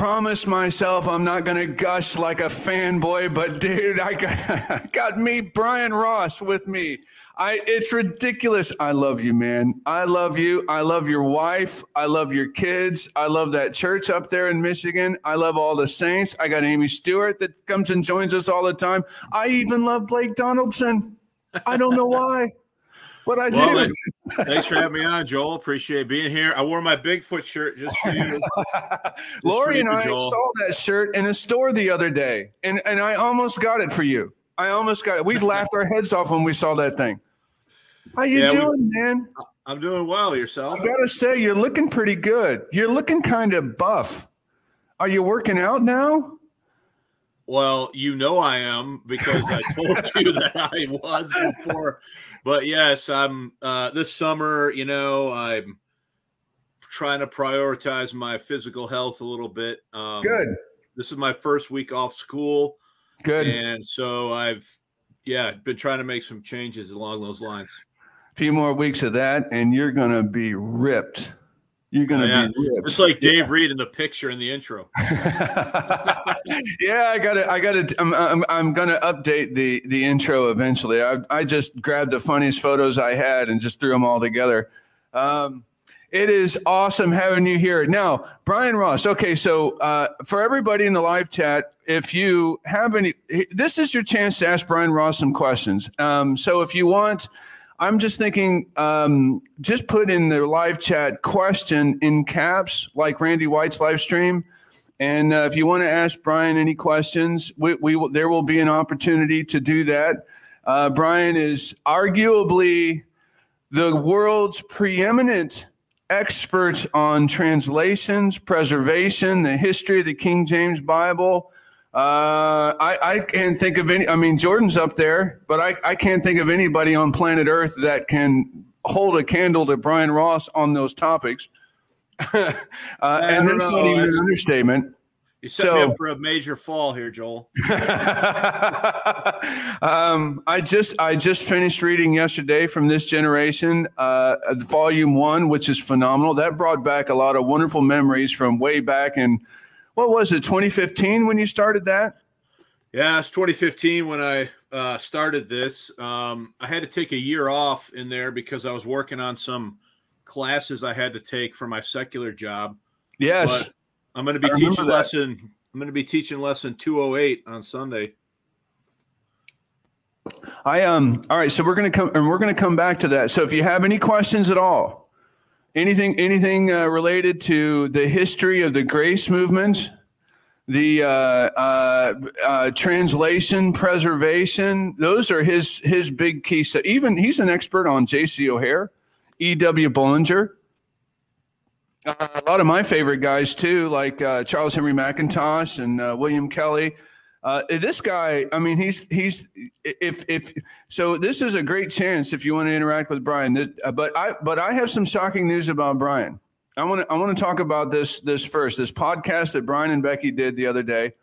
Promised myself I'm not gonna gush like a fanboy, but dude, I got, got me Bryan Ross with me. I it's ridiculous. I love you, man. I love you. I love your wife. I love your kids. I love that church up there in Michigan. I love all the saints. I got Amy Stewart that comes and joins us all the time. I even love Blake Donaldson. I don't know why. But I well, do. Thanks for having me on, Joel. Appreciate being here. I wore my Bigfoot shirt just for you. Just Lori for you, and I Joel. saw that shirt in a store the other day, and, and I almost got it for you. I almost got it. We laughed our heads off when we saw that thing. How you yeah, doing, we, man? I'm doing well. Yourself? I gotta say, you're looking pretty good. You're looking kind of buff. Are you working out now? Well, you know I am because I told you that I was before but yes, I'm uh, this summer. You know, I'm trying to prioritize my physical health a little bit. Um, Good. This is my first week off school. Good. And so I've, yeah, been trying to make some changes along those lines. A few more weeks of that, and you're gonna be ripped. You're gonna yeah. be ripped. Just like Dave yeah. Reed in the picture in the intro. yeah, I got to I got to. I'm, I'm I'm gonna update the the intro eventually. I I just grabbed the funniest photos I had and just threw them all together. Um, it is awesome having you here. Now, Bryan Ross. Okay, so uh, for everybody in the live chat, if you have any, this is your chance to ask Bryan Ross some questions. Um, so if you want I'm just thinking, um, just put in the live chat question in caps, like Randy White's live stream. And uh, if you want to ask Bryan any questions, we, we will, there will be an opportunity to do that. Uh, Bryan is arguably the world's preeminent expert on translations, preservation, the history of the King James Bible, uh, I, I can't think of any. I mean, Jordan's up there, but I, I can't think of anybody on planet Earth that can hold a candle to Bryan Ross on those topics. uh, and that's know. not even that's, an understatement. You set so, me up for a major fall here, Joel. um, I just I just finished reading yesterday from this generation, uh, volume one, which is phenomenal. That brought back a lot of wonderful memories from way back in – what was it 2015 when you started that? Yeah it's 2015 when i uh, started this. Um, i had to take a year off in there because i was working on some classes i had to take for my secular job. Yes. But i'm going to be teaching lesson i'm going to be teaching lesson 208 on sunday. I um all right, so we're gonna come and we're gonna come back to that. So if you have any questions at all, Anything anything uh, related to the history of the grace movement, the uh, uh, uh translation, preservation? Those are his his big keys. So even he's an expert on J.C. O'Hair E.W. Bullinger. Uh, a lot of my favorite guys too, like uh, Charles Henry McIntosh and William Kelly. Uh, this guy, I mean, he's he's if if so. This is a great chance if you want to interact with Bryan. Uh, but I but I have some shocking news about Bryan. I want to I want to talk about this this first. This podcast that Bryan and Becky did the other day.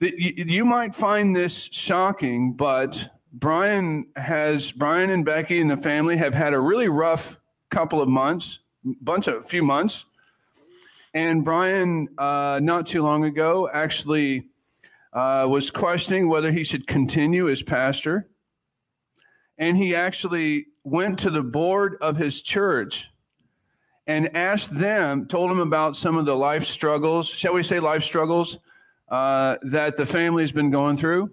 You, you might find this shocking, but Bryan has Bryan and Becky and the family have had a really rough couple of months, bunch of few months. And Bryan, uh, not too long ago, actually uh, was questioning whether he should continue as pastor. And he actually went to the board of his church and asked them, told them about some of the life struggles, shall we say life struggles, uh, that the family's been going through,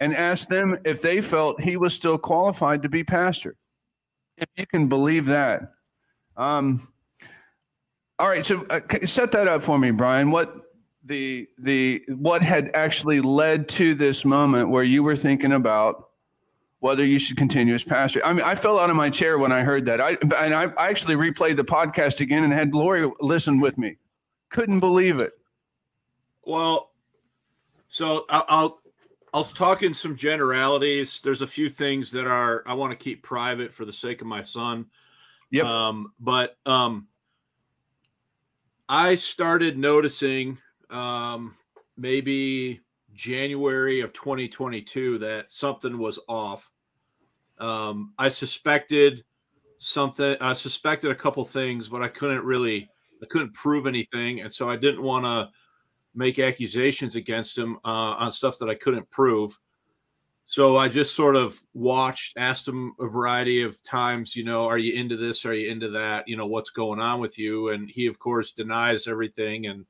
and asked them if they felt he was still qualified to be pastor. If you can believe that. Um, all right, so uh, set that up for me, Bryan. What the the what had actually led to this moment where you were thinking about whether you should continue as pastor. I mean, I fell out of my chair when I heard that. I and I, I actually replayed the podcast again and had Lori listen with me. Couldn't believe it. Well, so I'll, I'll I'll talk in some generalities. There's a few things that are I want to keep private for the sake of my son. Yep. Um, but um, I started noticing um, maybe January of 2022 that something was off. Um, I suspected something. I suspected a couple things, but I couldn't really I couldn't prove anything, and so I didn't want to make accusations against him uh, on stuff that I couldn't prove. So I just sort of watched, asked him a variety of times, you know, are you into this? Are you into that? You know, what's going on with you? And he, of course, denies everything and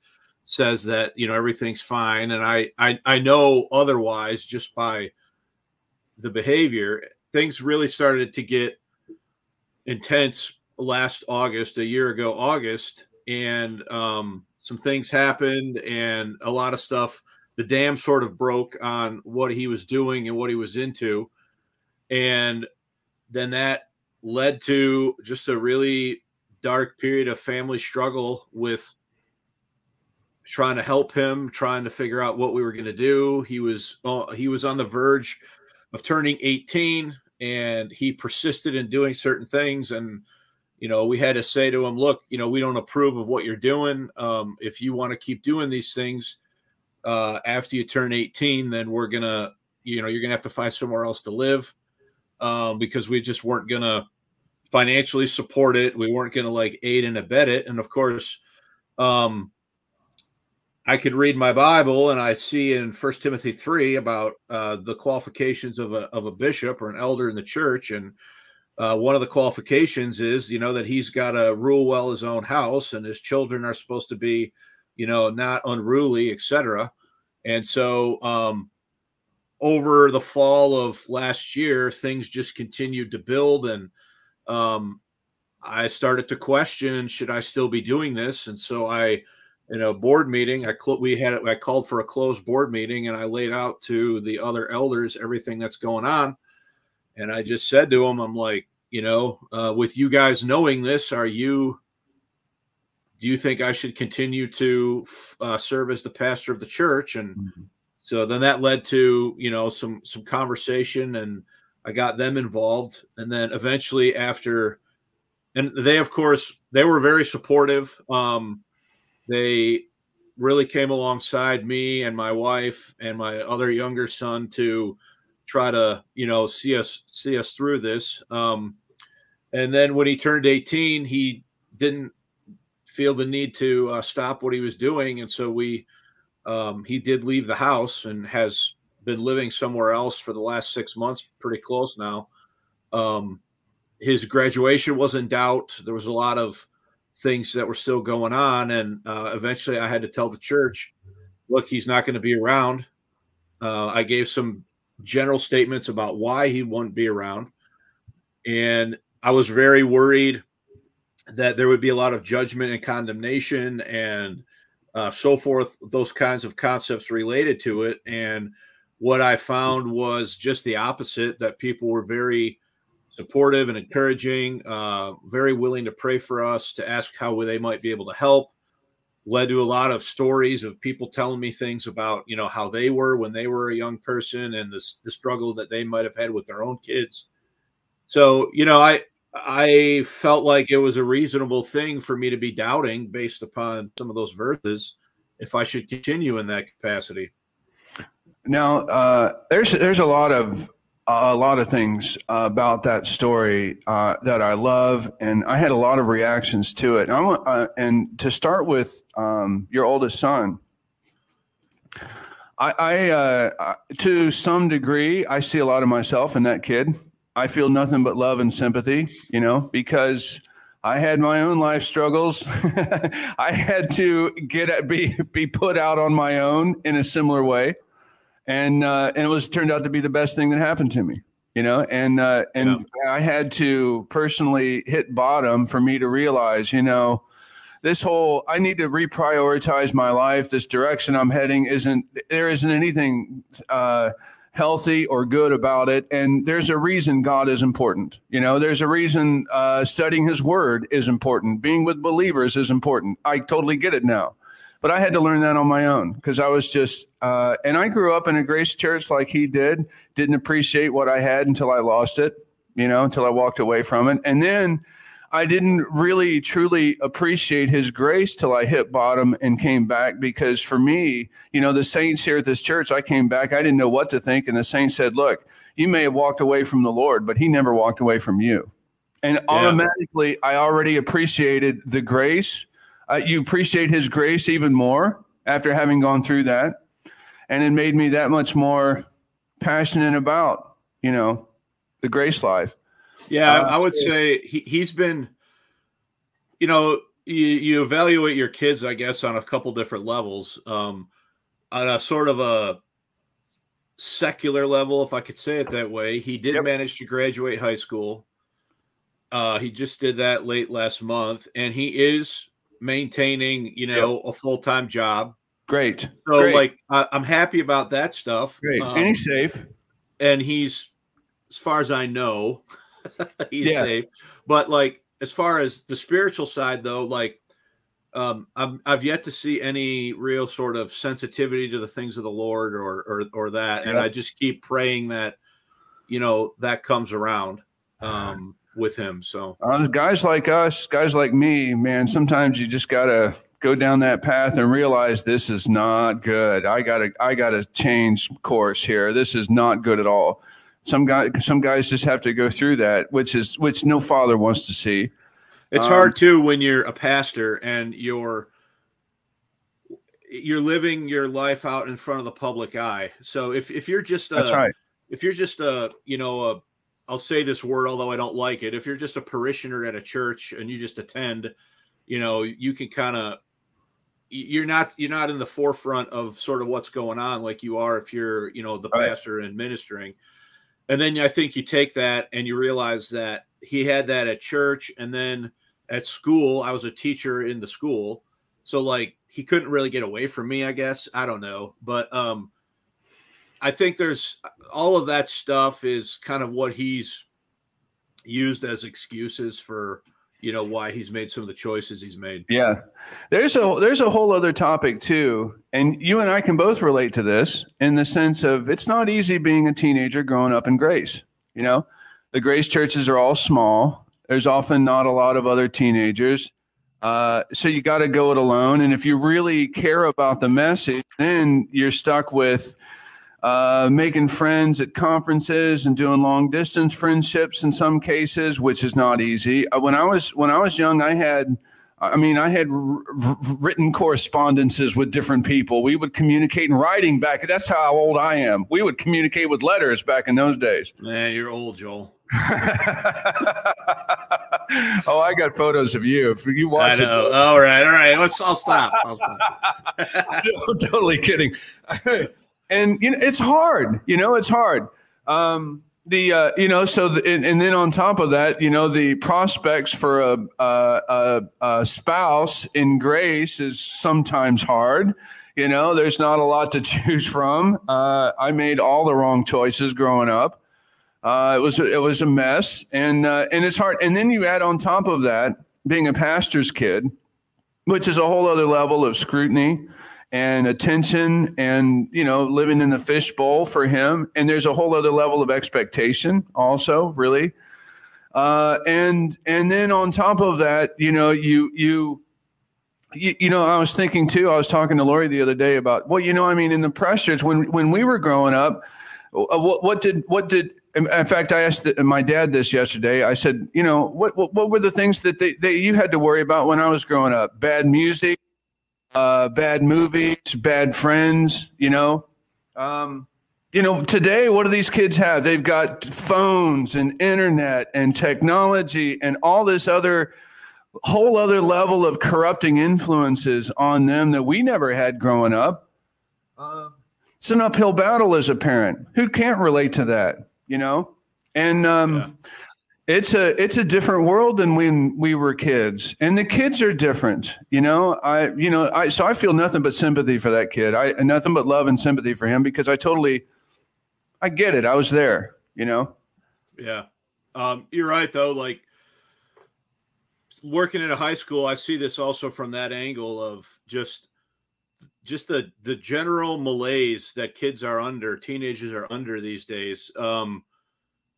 says that you know everything's fine. And I, I, I know otherwise just by the behavior. Things really started to get intense last August, a year ago, August, and um, some things happened and a lot of stuff. The dam sort of broke on what he was doing and what he was into. And then that led to just a really dark period of family struggle with trying to help him, trying to figure out what we were going to do. He was uh, he was on the verge of turning 18 and he persisted in doing certain things and you know, we had to say to him, look, you know, we don't approve of what you're doing. Um, if you want to keep doing these things uh, after you turn 18, then we're going to, you know, you're going to have to find somewhere else to live um, because we just weren't going to financially support it. We weren't going to like aid and abet it. And of course, um, I could read my Bible and I see in First Timothy 3 about uh, the qualifications of a, of a bishop or an elder in the church. And uh, one of the qualifications is you know that he's got to rule well his own house and his children are supposed to be you know not unruly etc and so um, over the fall of last year things just continued to build and um, i started to question should i still be doing this and so i in a board meeting i cl- we had i called for a closed board meeting and i laid out to the other elders everything that's going on and I just said to them I'm like, you know, uh, with you guys knowing this, are you, do you think I should continue to uh, serve as the pastor of the church? And mm-hmm. so then that led to, you know, some, some conversation and I got them involved. And then eventually after, and they, of course, they were very supportive. Um, they really came alongside me and my wife and my other younger son to, try to you know see us see us through this. Um, and then when he turned 18, he didn't feel the need to uh, stop what he was doing, and so we um, he did leave the house and has been living somewhere else for the last six months, pretty close now. Um, his graduation was in doubt. There was a lot of things that were still going on, and uh, eventually I had to tell the church, "Look, he's not going to be around." Uh, I gave some general statements about why he wouldn't be around. And I was very worried that there would be a lot of judgment and condemnation and uh, so forth, those kinds of concepts related to it. And what I found was just the opposite that people were very supportive and encouraging, uh, very willing to pray for us, to ask how they might be able to help. Led to a lot of stories of people telling me things about you know how they were when they were a young person and the, the struggle that they might have had with their own kids. So you know i i felt like it was a reasonable thing for me to be doubting based upon some of those verses if i should continue in that capacity. Now uh, there's there's a lot of a lot of things about that story uh, that I love, and I had a lot of reactions to it. And, I want, uh, and to start with um, your oldest son, I, I uh, to some degree, I see a lot of myself in that kid. I feel nothing but love and sympathy, you know, because I had my own life struggles. I had to get be be put out on my own in a similar way and uh, and it was turned out to be the best thing that happened to me you know? And uh, and yeah. i had to personally hit bottom for me to realize you know this whole i need to reprioritize my life. This direction i'm heading isn't there isn't anything uh, healthy or good about it. And there's a reason god is important you know? There's a reason uh, studying his word is important. Being with believers is important. I totally get it now but I had to learn that on my own because I was just, uh, and I grew up in a grace church like he did, didn't appreciate what I had until I lost it, you know, until I walked away from it. And then I didn't really truly appreciate his grace till I hit bottom and came back because for me, you know, the saints here at this church, I came back, I didn't know what to think. And the saints said, Look, you may have walked away from the Lord, but he never walked away from you. And yeah. automatically, I already appreciated the grace uh, you appreciate His grace even more after having gone through that, and it made me that much more passionate about you know the grace life. Yeah, uh, I would so, say he, he's been, you know, you, you evaluate your kids, I guess, on a couple different levels. Um, on a sort of a secular level, if I could say it that way, he did yep. manage to graduate high school. Uh, he just did that late last month, and he is maintaining, you know, yep. a full time job. Great. So, Great. like, I, am happy about that stuff. Great. Um, and he's safe. And he's, as far as I know, he's yeah. safe. But like, as far as the spiritual side, though, like, um, I'm i have yet to see any real sort of sensitivity to the things of the Lord or or, or that, and I just keep praying that you know that comes around. Um, with him. So uh, guys like us, guys like me, man, sometimes you just gotta go down that path and realize this is not good. I gotta I gotta change course here. This is not good at all. Some guy some guys just have to go through that, which is which no father wants to see. It's um, hard too when you're a pastor and you're you're living your life out in front of the public eye. So if if you're just a, that's right. If you're just a you know a I'll say this word, although I don't like it. If you're just a parishioner at a church and you just attend, you know, you can kind of you're not you're not in the forefront of sort of what's going on like you are if you're you know the right. pastor and ministering and then i think you take that and you realize that he had that at church and then at school i was a teacher in the school so like he couldn't really get away from me i guess i don't know but um I think there's all of that stuff is kind of what he's used as excuses for you know why he's made some of the choices he's made. Yeah. There's a there's a whole other topic too. And you and I can both relate to this in the sense of it's not easy being a teenager growing up in Grace. You know, the Grace churches are all small. There's often not a lot of other teenagers. Uh, so you got to go it alone. And if you really care about the message, then you're stuck with uh, making friends at conferences and doing long distance friendships in some cases, which is not easy. Uh, when I was when I was young, I had. I mean, I had r- r- written correspondences with different people. We would communicate in writing back. That's how old I am. We would communicate with letters back in those days. Man, you're old, Joel. oh, I got photos of you. If you watch it, all right, all right. Let's. I'll stop. I'll stop. totally kidding and you know it's hard. You know it's hard. Um, the uh, you know so the, and, and, then on top of that you know the prospects for a, a, a, spouse in grace is sometimes hard. You know there's not a lot to choose from. Uh, i made all the wrong choices growing up. Uh, it was it was a mess. And uh, and it's hard. And then you add on top of that being a pastor's kid which is a whole other level of scrutiny and attention and you know living in the fishbowl for him and there's a whole other level of expectation also really uh, and and then on top of that you know you you you, know i was thinking too i was talking to lori the other day about well you know i mean in the pressures when when we were growing up uh, what, what did what did in fact, I asked my dad this yesterday. I said, you know, what, what, what were the things that they, they, you had to worry about when I was growing up? Bad music, uh, bad movies, bad friends, you know. Um, you know, today, what do these kids have? They've got phones and internet and technology and all this other whole other level of corrupting influences on them that we never had growing up. It's an uphill battle as a parent. Who can't relate to that, you know? And um, yeah it's a it's a different world than when we were kids and the kids are different you know? I you know i so i feel nothing but sympathy for that kid. I nothing but love and sympathy for him because i totally i get it. I was there you know? Yeah. Um you're right though like working at a high school i see this also from that angle of just just the the general malaise that kids are under teenagers are under these days. Um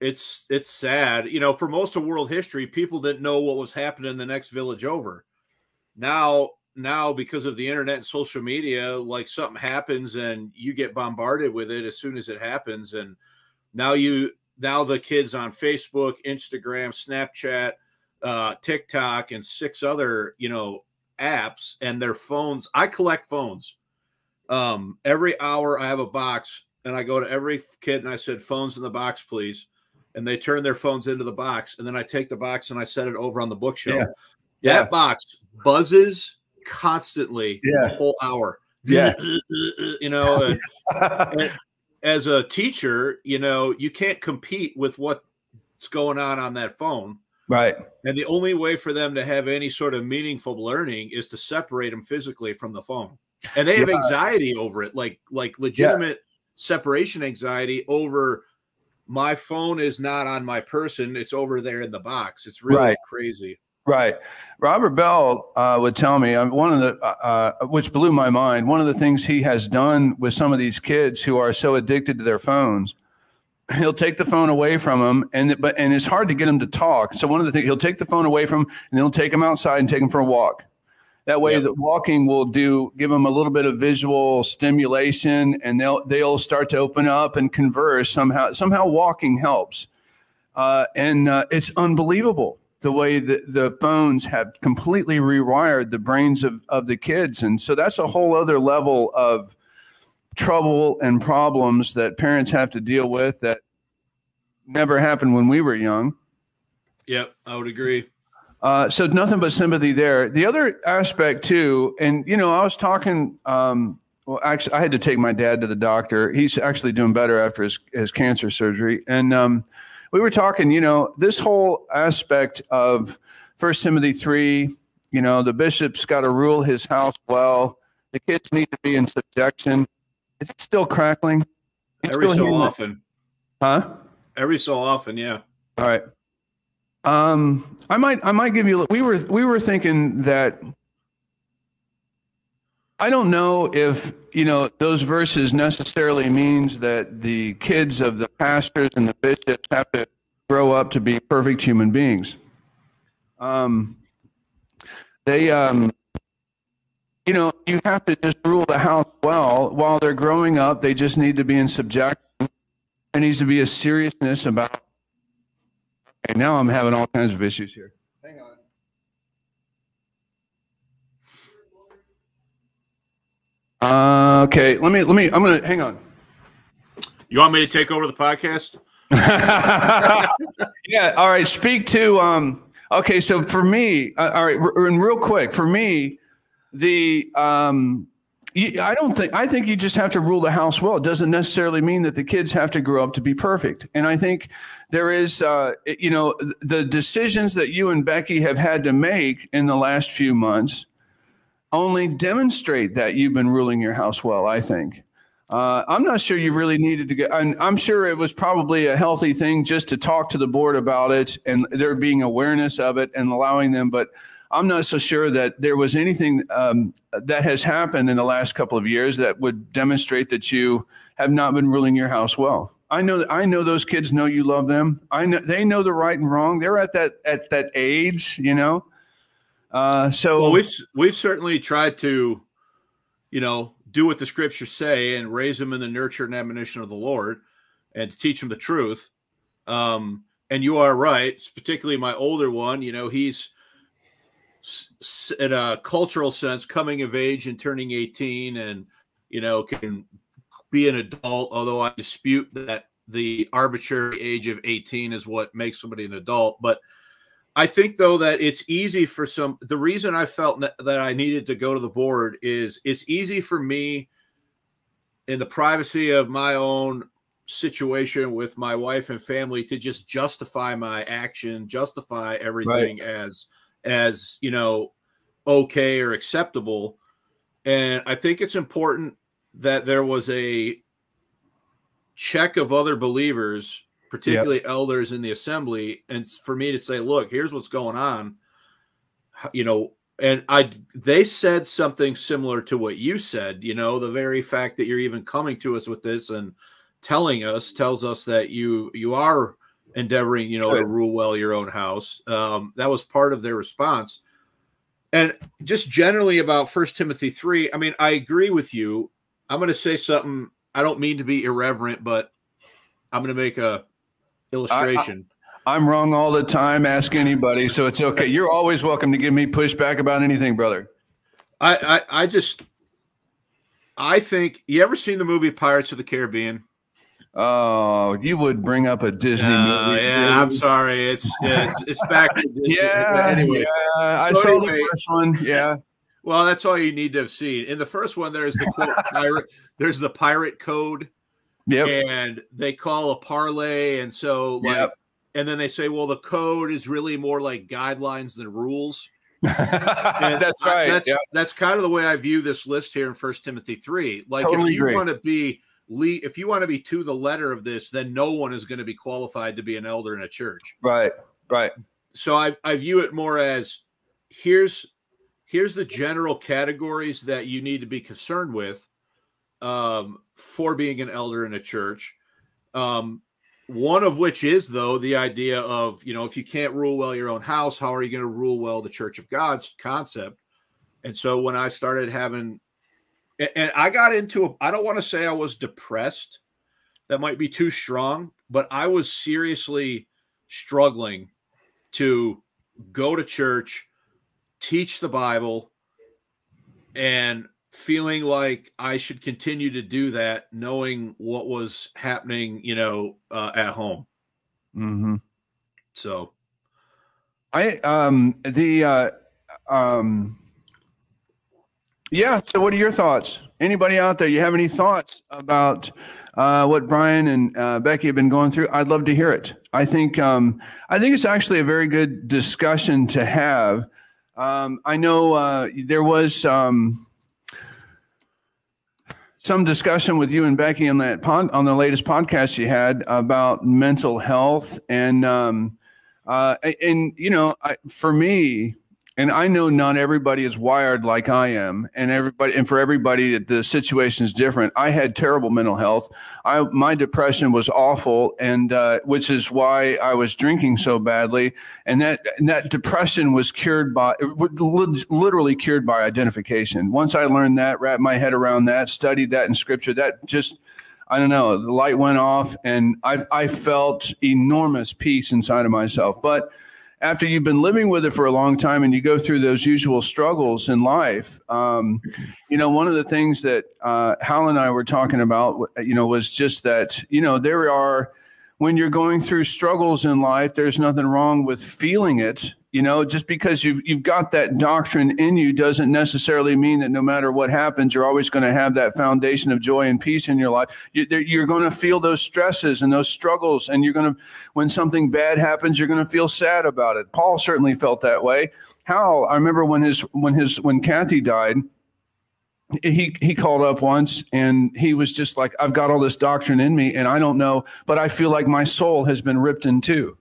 it's it's sad. You know, for most of world history, people didn't know what was happening in the next village over. Now, now because of the internet and social media, like something happens and you get bombarded with it as soon as it happens. And now you now the kids on Facebook, Instagram, Snapchat, uh, TikTok, and six other, you know, apps and their phones. I collect phones. Um, every hour I have a box and I go to every kid and I said, phones in the box, please. And they turn their phones into the box. And then I take the box and I set it over on the bookshelf. Yeah. That Yeah. box buzzes constantly Yeah. the whole hour. Yeah. you know, and and as a teacher, you know, you can't compete with what's going on on that phone. right. And the only way for them to have any sort of meaningful learning is to separate them physically from the phone. And they have Yeah. anxiety over it, like like legitimate separation anxiety over my phone is not on my person; it's over there in the box. It's really Right. crazy. Right. Robert Bell uh, would tell me um, one of the, uh, uh, which blew my mind, one of the things he has done with some of these kids who are so addicted to their phones, he'll take the phone away from them, and but and it's hard to get them to talk. So one of the things he'll take the phone away from, 'em, and then he'll take them outside and take them for a walk. That way, Yep. the walking will do give them a little bit of visual stimulation, and they'll they'll start to open up and converse somehow. Somehow, walking helps, uh, and uh, it's unbelievable the way that the phones have completely rewired the brains of, of the kids. And so that's a whole other level of trouble and problems that parents have to deal with that never happened when we were young. Yep, I would agree. Uh, so nothing but sympathy there. The other aspect too, and you know, I was talking. Um, well, actually, I had to take my dad to the doctor. He's actually doing better after his his cancer surgery, and um, we were talking. You know, this whole aspect of First Timothy three. You know, the bishop's got to rule his house well. The kids need to be in subjection. Is it still crackling? You Every still so that? often. huh? Every so often, yeah. All right. Um, I might, I might give you. We were, we were thinking that. I don't know if you know those verses necessarily means that the kids of the pastors and the bishops have to grow up to be perfect human beings. Um, they, um, you know, you have to just rule the house well while they're growing up. They just need to be in subjection. There needs to be a seriousness about Okay, now I'm having all kinds of issues here. Hang on. Uh, okay, let me let me. I'm gonna hang on. You want me to take over the podcast? yeah. All right. Speak to. Um. Okay. So for me, uh, all right, and real quick, for me, the um. I don't think I think you just have to rule the house well. It doesn't necessarily mean that the kids have to grow up to be perfect. And I think there is, uh, you know, the decisions that you and Becky have had to make in the last few months only demonstrate that you've been ruling your house well. I think. Uh, I'm not sure you really needed to go. And I'm sure it was probably a healthy thing just to talk to the board about it and there being awareness of it and allowing them. But I'm not so sure that there was anything um, that has happened in the last couple of years that would demonstrate that you have not been ruling your house well. I know. I know those kids know you love them. I know they know the right and wrong. They're at that at that age, you know. Uh, so Well, we've we've certainly tried to, you know, do what the scriptures say and raise them in the nurture and admonition of the Lord, and to teach them the truth. Um, and you are right, particularly my older one. You know, he's in a cultural sense coming of age and turning eighteen, and you know can be an adult. Although I dispute that the arbitrary age of eighteen is what makes somebody an adult, but I think though that it's easy for some. The reason I felt that I needed to go to the board is it's easy for me, in the privacy of my own situation with my wife and family, to just justify my action, justify everything as as you know okay or acceptable. And I think it's important that there was a check of other believers particularly elders in the assembly and for me to say look here's what's going on you know and i they said something similar to what you said you know the very fact that you're even coming to us with this and telling us tells us that you you are endeavoring you know to rule well your own house um that was part of their response and just generally about first timothy 3 i mean i agree with you i'm going to say something i don't mean to be irreverent but i'm going to make a illustration I'm wrong all the time. Ask anybody, so it's okay. You're always welcome to give me pushback about anything, brother. I, I I just I think you ever seen the movie Pirates of the Caribbean? Oh, you would bring up a Disney Uh, movie. yeah, I'm sorry. It's it's, it's back. To Disney. Yeah, Anyway, yeah, I So saw anyway- the first one. Yeah, well, that's all you need to have seen. In the first one, there's the quote, pirate. There's the pirate code, yep, and they call a parlay, and so like, Yep. and then they say, well, the code is really more like guidelines than rules. That's I- right. That's yeah. that's kind of the way I view this list here in First Timothy three. Like Totally if you agree. want to be le- if you want to be to the letter of this, then no one is going to be qualified to be an elder in a church. Right, right. So I I view it more as here's here's the general categories that you need to be concerned with um, for being an elder in a church. Um, one of which is though the idea of you know if you can't rule well your own house how are you going to rule well the church of god's concept and so when i started having and i got into a, i don't want to say i was depressed that might be too strong but i was seriously struggling to go to church teach the bible and feeling like I should continue to do that, knowing what was happening, you know, uh, at home. hmm So I um the uh um yeah. So, what are your thoughts? Anybody out there? You have any thoughts about uh, what Bryan and uh, Becky have been going through? I'd love to hear it. I think um, I think it's actually a very good discussion to have. Um, I know uh, there was um, some discussion with you and Becky on that pod, on the latest podcast you had about mental health and um, uh, and you know I, for me and I know not everybody is wired like I am, and everybody, and for everybody, the situation is different. I had terrible mental health. I my depression was awful, and uh, which is why I was drinking so badly. And that and that depression was cured by literally cured by identification. Once I learned that, wrapped my head around that, studied that in Scripture, that just I don't know, the light went off, and I I felt enormous peace inside of myself, but after you've been living with it for a long time and you go through those usual struggles in life, um, you know, one of the things that uh, Hal and I were talking about, you know, was just that, you know, there are, when you're going through struggles in life, there's nothing wrong with feeling it. You know, just because you've you've got that doctrine in you doesn't necessarily mean that no matter what happens, you're always going to have that foundation of joy and peace in your life. You, you're going to feel those stresses and those struggles, and you're going to, when something bad happens, you're going to feel sad about it. Paul certainly felt that way. Hal, I remember when his when his when Kathy died, he he called up once and he was just like i've got all this doctrine in me and i don't know but i feel like my soul has been ripped in two.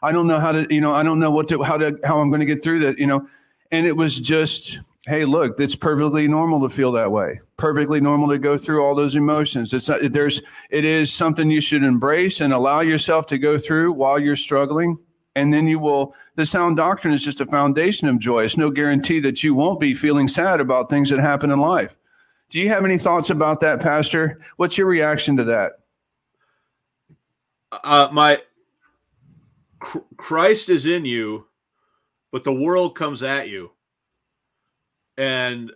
I don't know how to you know i don't know what to how to how i'm going to get through that you know? And it was just hey look it's perfectly normal to feel that way perfectly normal to go through all those emotions. It's not, there's it is something you should embrace and allow yourself to go through while you're struggling and then you will the sound doctrine is just a foundation of joy. It's no guarantee that you won't be feeling sad about things that happen in life. Do you have any thoughts about that pastor? What's your reaction to that? Uh, my Chr- Christ is in you, but the world comes at you, and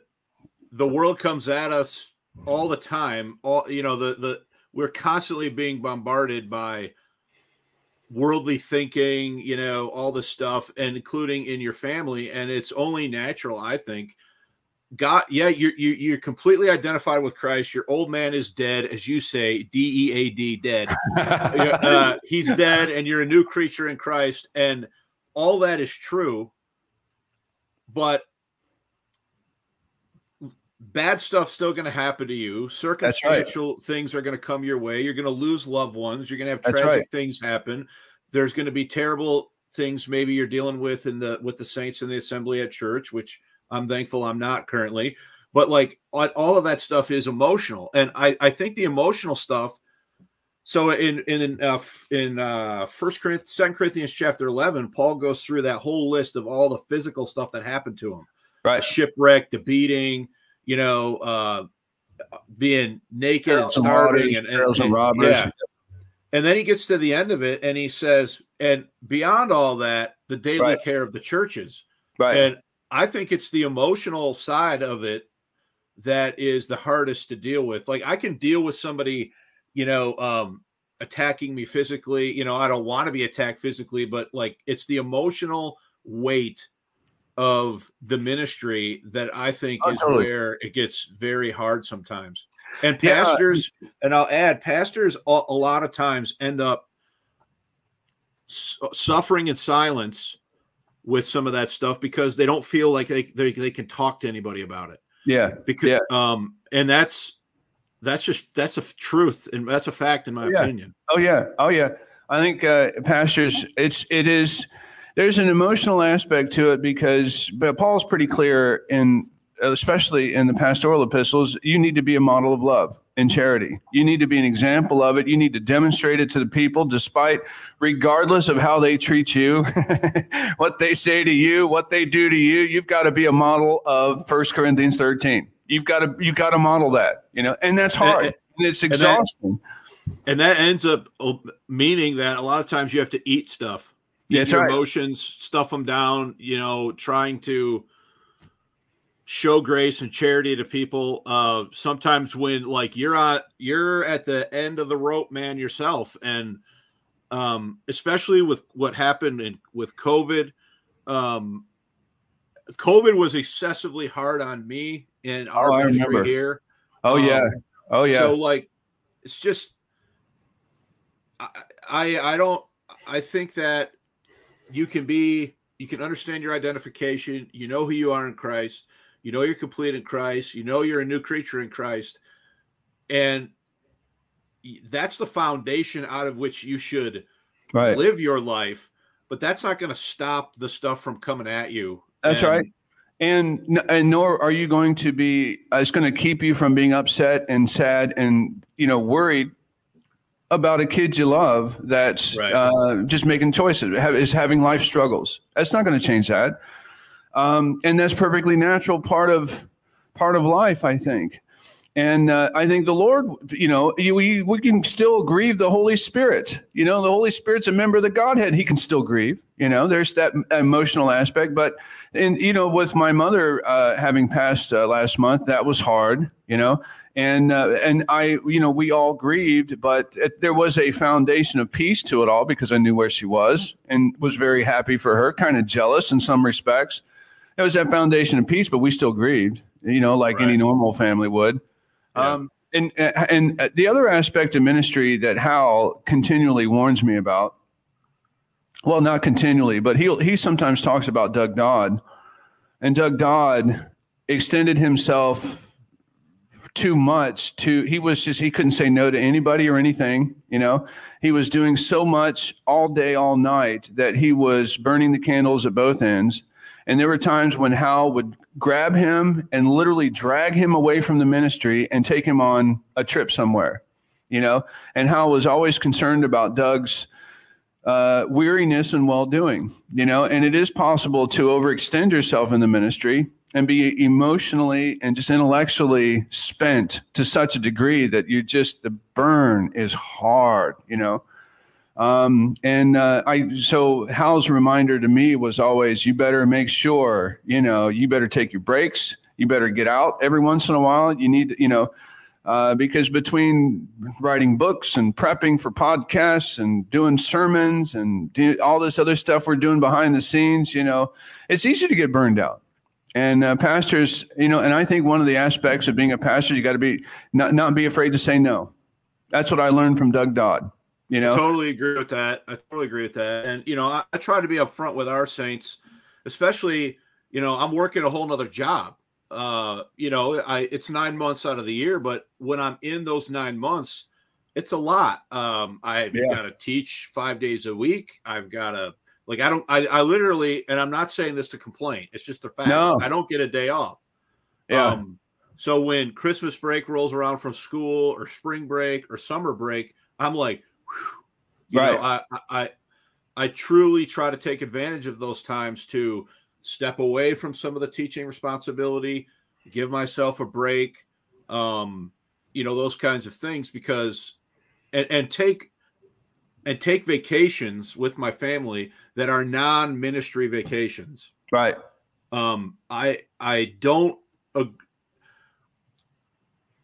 the world comes at us all the time. All you know, the the we're constantly being bombarded by worldly thinking, you know, all this stuff, and including in your family. And it's only natural, I think. God, yeah, you're you, you're completely identified with Christ. Your old man is dead, as you say, D E A D, dead. uh, he's dead, and you're a new creature in Christ, and all that is true. But bad stuff's still going to happen to you. Circumstantial things are going to come your way. You're going to lose loved ones. You're going to have That's tragic right. things happen. There's going to be terrible things maybe you're dealing with in the with the saints in the assembly at church, which I'm thankful I'm not currently. But like all of that stuff is emotional, and I I think the emotional stuff. So in in uh, in uh, First Corinthians, Second Corinthians chapter eleven, Paul goes through that whole list of all the physical stuff that happened to him the right shipwreck, the beating, you know, uh, being naked and and starving, and, and, and and- robbers. yeah. And then he gets to the end of it, and he says, "And beyond all that, the daily Right. care of the churches." right And I think it's the emotional side of it that is the hardest to deal with. Like I can deal with somebody, you know, um, attacking me physically. You know, I don't want to be attacked physically, but like it's the emotional weight of the ministry that I think oh, is totally. where it gets very hard sometimes. And pastors, yeah. and I'll add, pastors a, a lot of times end up suffering in silence with some of that stuff because they don't feel like they, they, they can talk to anybody about it. Yeah. Because, yeah. um, and that's, that's just, that's a truth. And that's a fact in my yeah. opinion. Oh yeah. Oh yeah. I think, uh, pastors, it's, it is, there's an emotional aspect to it because, but Paul's pretty clear in, especially in the pastoral epistles, you need to be a model of love and charity. You need to be an example of it. You need to demonstrate it to the people, despite, regardless of how they treat you, what they say to you, what they do to you. You've got to be a model of First Corinthians 13. You've got to you've got to model that, you know, and that's hard and, and it's exhausting. And that, and that, ends up uh, meaning that a lot of times you have to eat stuff, eat yeah, your right. emotions, stuff them down. You know, trying to show grace and charity to people uh sometimes when like you're at you're at the end of the rope man yourself. And um especially with what happened in with covid um covid was excessively hard on me in our oh, ministry here. Oh um, yeah oh yeah. so like it's just I, I i don't i think that you can be you can understand your identification you know who you are in christ you know you're complete in Christ, you know you're a new creature in Christ, and that's the foundation out of which you should right. live your life. But that's not going to stop the stuff from coming at you. That's and, right. And and nor are you going to be. Uh, it's going to keep you from being upset and sad and you know worried about a kid you love that's right. uh, just making choices, is having life struggles. That's not going to change that um, and that's perfectly natural part of part of life, I think. And uh, I think the Lord, you know, we we can still grieve the Holy Spirit. You know, the Holy Spirit's a member of the Godhead. He can still grieve. You know, there's that emotional aspect. But and you know, with my mother uh, having passed uh, last month, that was hard. You know, and uh, and I, you know, we all grieved, but it, there was a foundation of peace to it all because I knew where she was and was very happy for her. Kind of jealous in some respects it was that foundation of peace, but we still grieved, you know, like right. any normal family would. Yeah. Um, and and the other aspect of ministry that Hal continually warns me about, well, not continually, but he he sometimes talks about Doug Dodd, and Doug Dodd extended himself too much to he was just he couldn't say no to anybody or anything you know? He was doing so much all day all night that he was burning the candles at both ends. And there were times when Hal would grab him and literally drag him away from the ministry and take him on a trip somewhere, you know? And Hal was always concerned about Doug's uh, weariness and well doing, you know? And it is possible to overextend yourself in the ministry and be emotionally and just intellectually spent to such a degree that you just, the burn is hard, you know? Um, and uh, I so Hal's reminder to me was always, you better make sure, you know, you better take your breaks. You better get out every once in a while. You need, you know, uh, because between writing books and prepping for podcasts and doing sermons and do, all this other stuff we're doing behind the scenes, you know, it's easy to get burned out. And uh, pastors, you know, and I think one of the aspects of being a pastor, you got to be not not be afraid to say no. That's what I learned from Doug Dodd. You know, I totally agree with that. I totally agree with that. And you know, I, I try to be upfront with our saints, especially. You know, I'm working a whole nother job. Uh, you know, I it's nine months out of the year, but when I'm in those nine months, it's a lot. Um, I've yeah. got to teach five days a week. I've got to like I don't I, I literally and I'm not saying this to complain. It's just a fact. No. I don't get a day off. Yeah. Um, so when Christmas break rolls around from school or spring break or summer break, I'm like, you right. know, I, I I truly try to take advantage of those times to step away from some of the teaching responsibility, give myself a break, um, you know, those kinds of things because and, and take and take vacations with my family that are non-ministry vacations. Right. Um, I I don't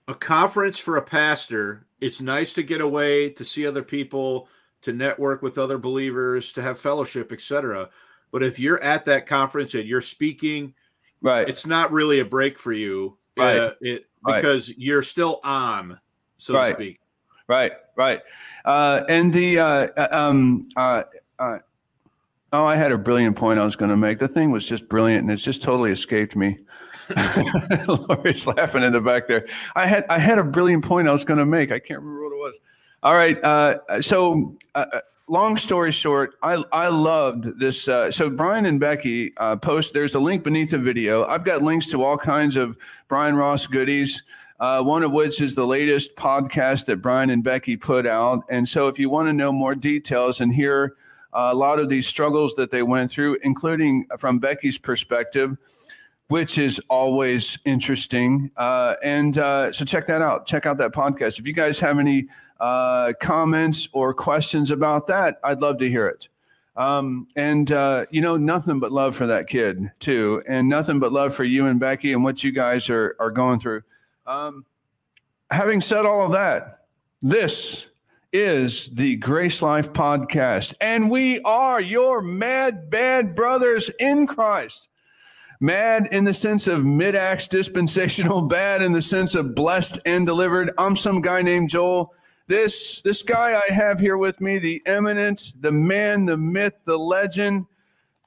a, conference for a pastor. It's nice to get away to see other people, to network with other believers, to have fellowship, etc. But if you're at that conference and you're speaking, right, it's not really a break for you, right? Uh, it, because right. you're still on, so right. to speak. Right, right. Uh, and the uh, uh um, uh, uh, oh, I had a brilliant point I was going to make. The thing was just brilliant, and it's just totally escaped me. Lori's laughing in the back there. I had I had a brilliant point I was going to make. I can't remember what it was. All right. Uh, so, uh, uh, long story short, I I loved this. Uh, so Bryan and Becky uh, post. There's a link beneath the video. I've got links to all kinds of Bryan Ross goodies. Uh, one of which is the latest podcast that Bryan and Becky put out. And so, if you want to know more details and hear a lot of these struggles that they went through, including from Becky's perspective, which is always interesting. Uh, and uh, so check that out. Check out that podcast. If you guys have any uh, comments or questions about that, I'd love to hear it. Um, and uh, you know, nothing but love for that kid too, and nothing but love for you and Becky and what you guys are are going through. Um, having said all of that, this is the Grace Life podcast, and we are your mad bad brothers in Christ. Mad in the sense of mid acts dispensational, bad in the sense of blessed and delivered. I'm some guy named Joel. This this guy I have here with me, the eminent, the man, the myth, the legend,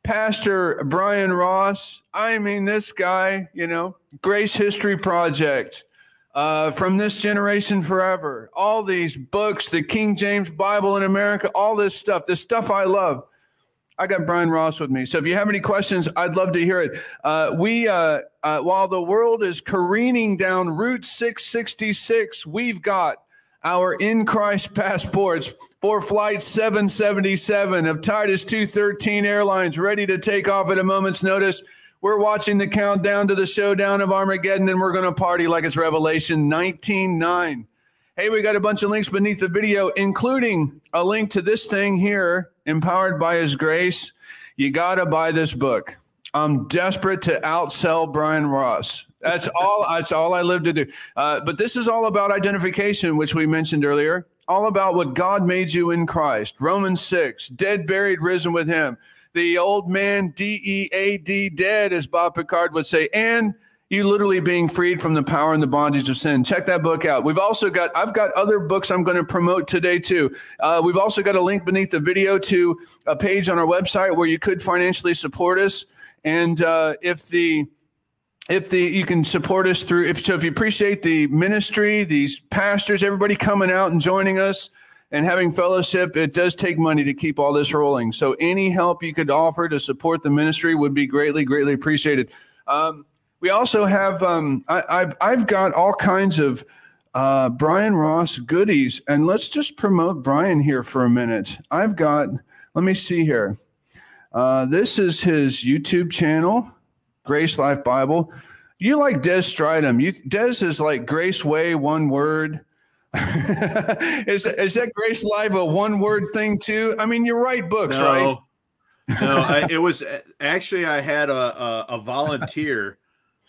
Pastor Bryan Ross. I mean, this guy, you know, Grace History Project, uh, from this generation forever. All these books, the King James Bible in America, all this stuff, the stuff I love. I got Bryan Ross with me. So if you have any questions, I'd love to hear it. Uh, we, uh, uh, while the world is careening down Route 666, we've got our in Christ passports for Flight 777 of Titus 213 Airlines ready to take off at a moment's notice. We're watching the countdown to the showdown of Armageddon, and we're going to party like it's Revelation 19:9. Hey, we got a bunch of links beneath the video, including a link to this thing here empowered by his grace, you got to buy this book. I'm desperate to outsell Bryan Ross. That's all. That's all I live to do. Uh, but this is all about identification, which we mentioned earlier. All about what God made you in Christ. Romans six: dead, buried, risen with Him. The old man, D E A D, dead, as Bob Picard would say, and you literally being freed from the power and the bondage of sin. Check that book out. We've also got, I've got other books I'm going to promote today too. Uh, we've also got a link beneath the video to a page on our website where you could financially support us. And uh, if the, if the you can support us through if so if you appreciate the ministry these pastors everybody coming out and joining us and having fellowship it does take money to keep all this rolling so any help you could offer to support the ministry would be greatly greatly appreciated um, we also have um, I, have I've got all kinds of uh, Bryan Ross goodies, and let's just promote Bryan here for a minute. I've got let me see here. Uh, this is his YouTube channel, Grace Life Bible. You like Des Stridham? You Des is like Grace Way, one word. is is that Grace Life a one word thing too? I mean, you write books, no. right? no, I, it was actually I had a, a, a volunteer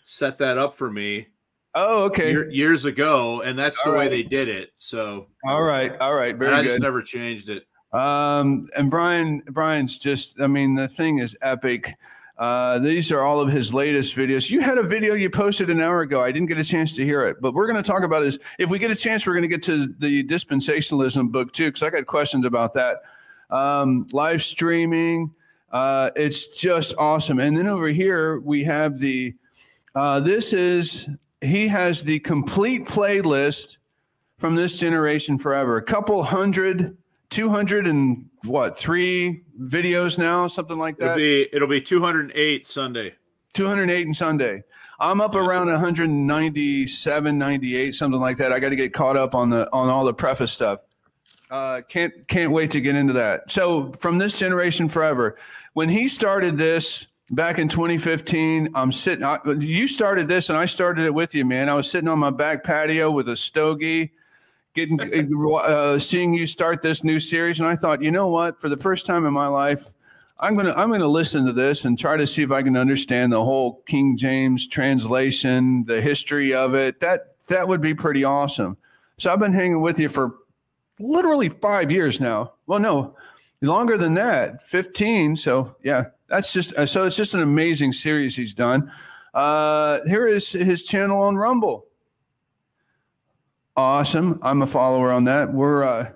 set that up for me. Oh, okay. Year, years ago, and that's all the right. way they did it. So, all right, all right, very I good. just never changed it. Um, and Bryan, Bryan's just, I mean, the thing is epic. Uh, these are all of his latest videos. You had a video you posted an hour ago. I didn't get a chance to hear it, but we're going to talk about this. If we get a chance, we're going to get to the dispensationalism book too, because I got questions about that. Um, live streaming, uh, it's just awesome. And then over here we have the uh, this is, he has the complete playlist from this generation forever. A couple hundred, 200 and what, three videos now, something like that? It'll be, it'll be 208 Sunday. 208 and Sunday. I'm up around 197, 98, something like that. I got to get caught up on the on all the preface stuff. Uh, can't can't wait to get into that. So from this generation forever, when he started this, back in 2015 i'm sitting I, you started this and i started it with you man i was sitting on my back patio with a stogie getting uh, seeing you start this new series and i thought you know what for the first time in my life I'm gonna I'm gonna listen to this and try to see if I can understand the whole King James translation, the history of it. That that would be pretty awesome. So I've been hanging with you for literally five years now. Well, no, longer than that, 15. So yeah, that's just uh, so it's just an amazing series he's done. Uh, here is his channel on Rumble. Awesome. I'm a follower on that. We're uh,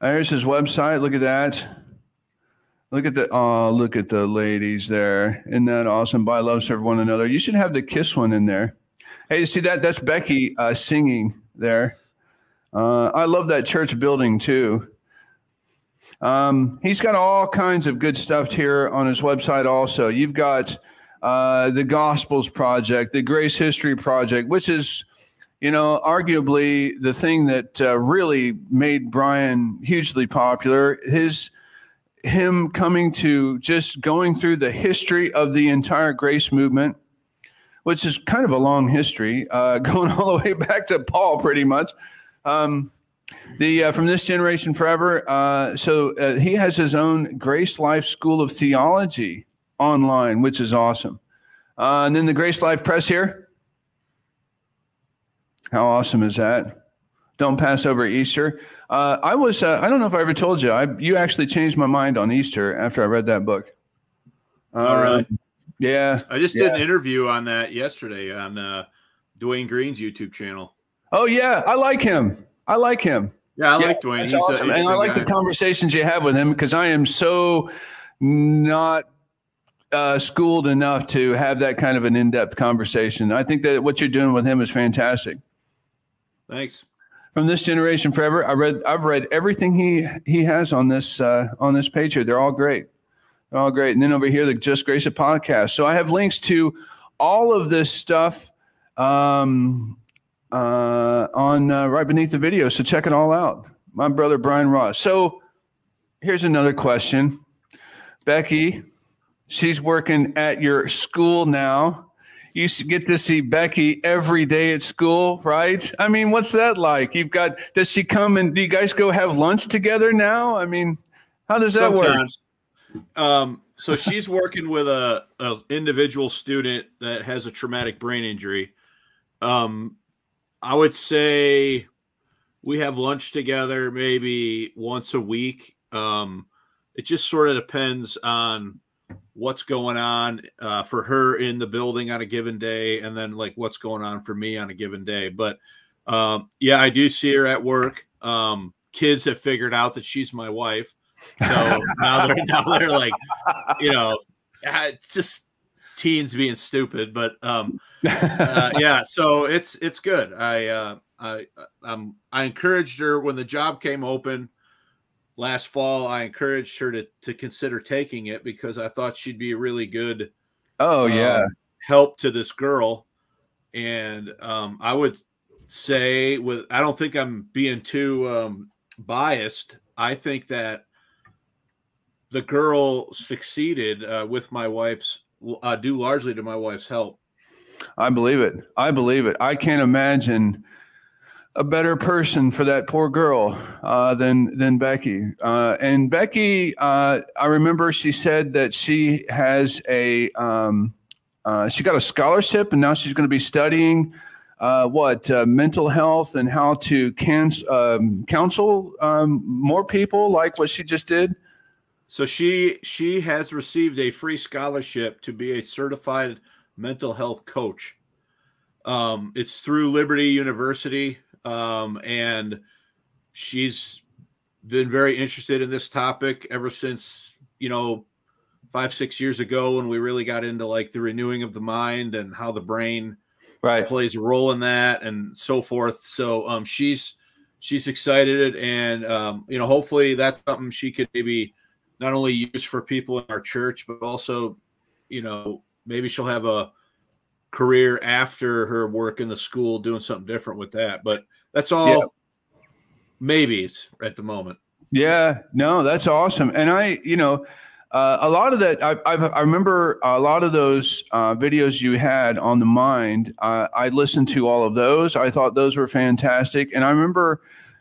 there's his website. Look at that. Look at the oh, look at the ladies there. Isn't that awesome? By love serve one another. You should have the kiss one in there. Hey, you see that? That's Becky uh, singing there. Uh, I love that church building too. Um, he's got all kinds of good stuff here on his website. Also, you've got uh, the Gospels Project, the Grace History Project, which is, you know, arguably the thing that uh, really made Bryan hugely popular. His him coming to just going through the history of the entire grace movement, which is kind of a long history, uh, going all the way back to Paul, pretty much. Um, the uh, from this generation forever. Uh, so uh, he has his own Grace Life School of Theology online, which is awesome. Uh, and then the Grace Life Press here. How awesome is that? Don't pass over Easter. Uh, I was, uh, I don't know if I ever told you, I, you actually changed my mind on Easter after I read that book. All right. Yeah. I just yeah. did an interview on that yesterday on uh, Dwayne Green's YouTube channel. Oh, yeah. I like him. I like him. Yeah, I yeah, like Dwayne. He's awesome. and I like guy. the conversations you have with him because I am so not uh, schooled enough to have that kind of an in-depth conversation. I think that what you're doing with him is fantastic. Thanks. From this generation forever, I read. I've read everything he he has on this uh, on this page here. They're all great. They're all great. And then over here, the Just Grace It podcast. So I have links to all of this stuff um, uh, on uh, right beneath the video. So check it all out. My brother Bryan Ross. So here's another question, Becky She's working at your school now. You get to see Becky every day at school, right? I mean, what's that like? You've got, does she come and do you guys go have lunch together now? I mean, how does that Sometimes. work? Um, so she's working with a, a individual student that has a traumatic brain injury. Um, I would say we have lunch together maybe once a week. Um, it just sort of depends on what's going on uh, for her in the building on a given day, and then like what's going on for me on a given day. But um, yeah, I do see her at work. Um, kids have figured out that she's my wife, so now they're now they're like, you know, it's just teens being stupid. But um, uh, yeah, so it's it's good. I uh, I um I encouraged her when the job came open last fall, I encouraged her to to consider taking it because I thought she'd be a really good. Oh yeah, um, help to this girl, and um, I would say with I don't think I'm being too um, biased. I think that the girl succeeded uh, with my wife's uh, due largely to my wife's help. I believe it. I believe it. I can't imagine a better person for that poor girl uh, than than Becky. Uh, and Becky, uh, I remember she said that she has a um, uh, she got a scholarship, and now she's going to be studying uh, what uh, mental health and how to um, counsel um, more people, like what she just did. So she she has received a free scholarship to be a certified mental health coach. Um, it's through Liberty University um, and she's been very interested in this topic ever since you know five six years ago when we really got into like the renewing of the mind and how the brain right plays a role in that and so forth so um she's she's excited and um you know hopefully that's something she could maybe not only use for people in our church but also you know maybe she'll have a career after her work in the school doing something different with that but that's all yeah. maybes at the moment. Yeah, no, that's awesome. And I, you know, uh, a lot of that, I, I've, i remember a lot of those uh, videos you had on the mind. Uh, I listened to all of those. I thought those were fantastic. And I remember,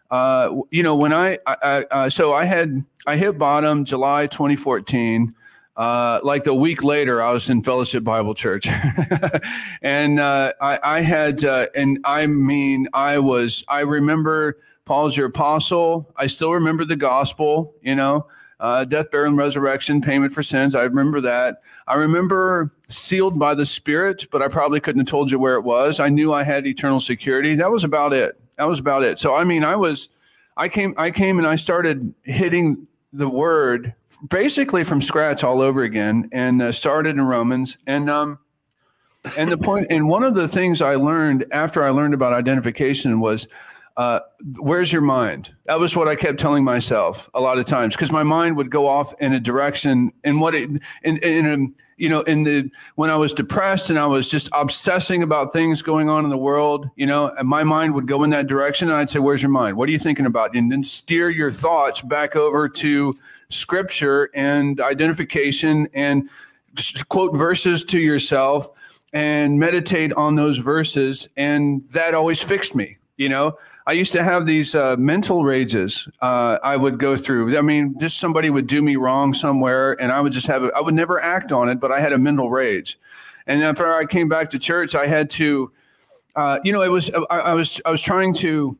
uh, you know, when I, I, uh, so I had, I hit bottom July 2014. Uh, like the week later, I was in Fellowship Bible Church, and uh, I, I, had, uh, and I mean, I was, I remember Paul's your apostle. I still remember the gospel, you know, uh, death, burial, and resurrection, payment for sins. I remember that. I remember sealed by the Spirit, but I probably couldn't have told you where it was. I knew I had eternal security. That was about it. That was about it. So, I mean, I was, I came, I came, and I started hitting the word basically from scratch all over again and uh, started in Romans. And, um, and the point, and one of the things I learned after I learned about identification was, uh, where's your mind? That was what I kept telling myself a lot of times because my mind would go off in a direction and what it, in, in a, you know, in the, when I was depressed and I was just obsessing about things going on in the world, you know, and my mind would go in that direction and I'd say, where's your mind? What are you thinking about? And then steer your thoughts back over to scripture and identification and quote verses to yourself and meditate on those verses. And that always fixed me, you know, I used to have these uh, mental rages uh, I would go through. I mean, just somebody would do me wrong somewhere, and I would just have, I would never act on it, but I had a mental rage. And after I came back to church, I had to, uh, you know, it was, I, I was, I was trying to,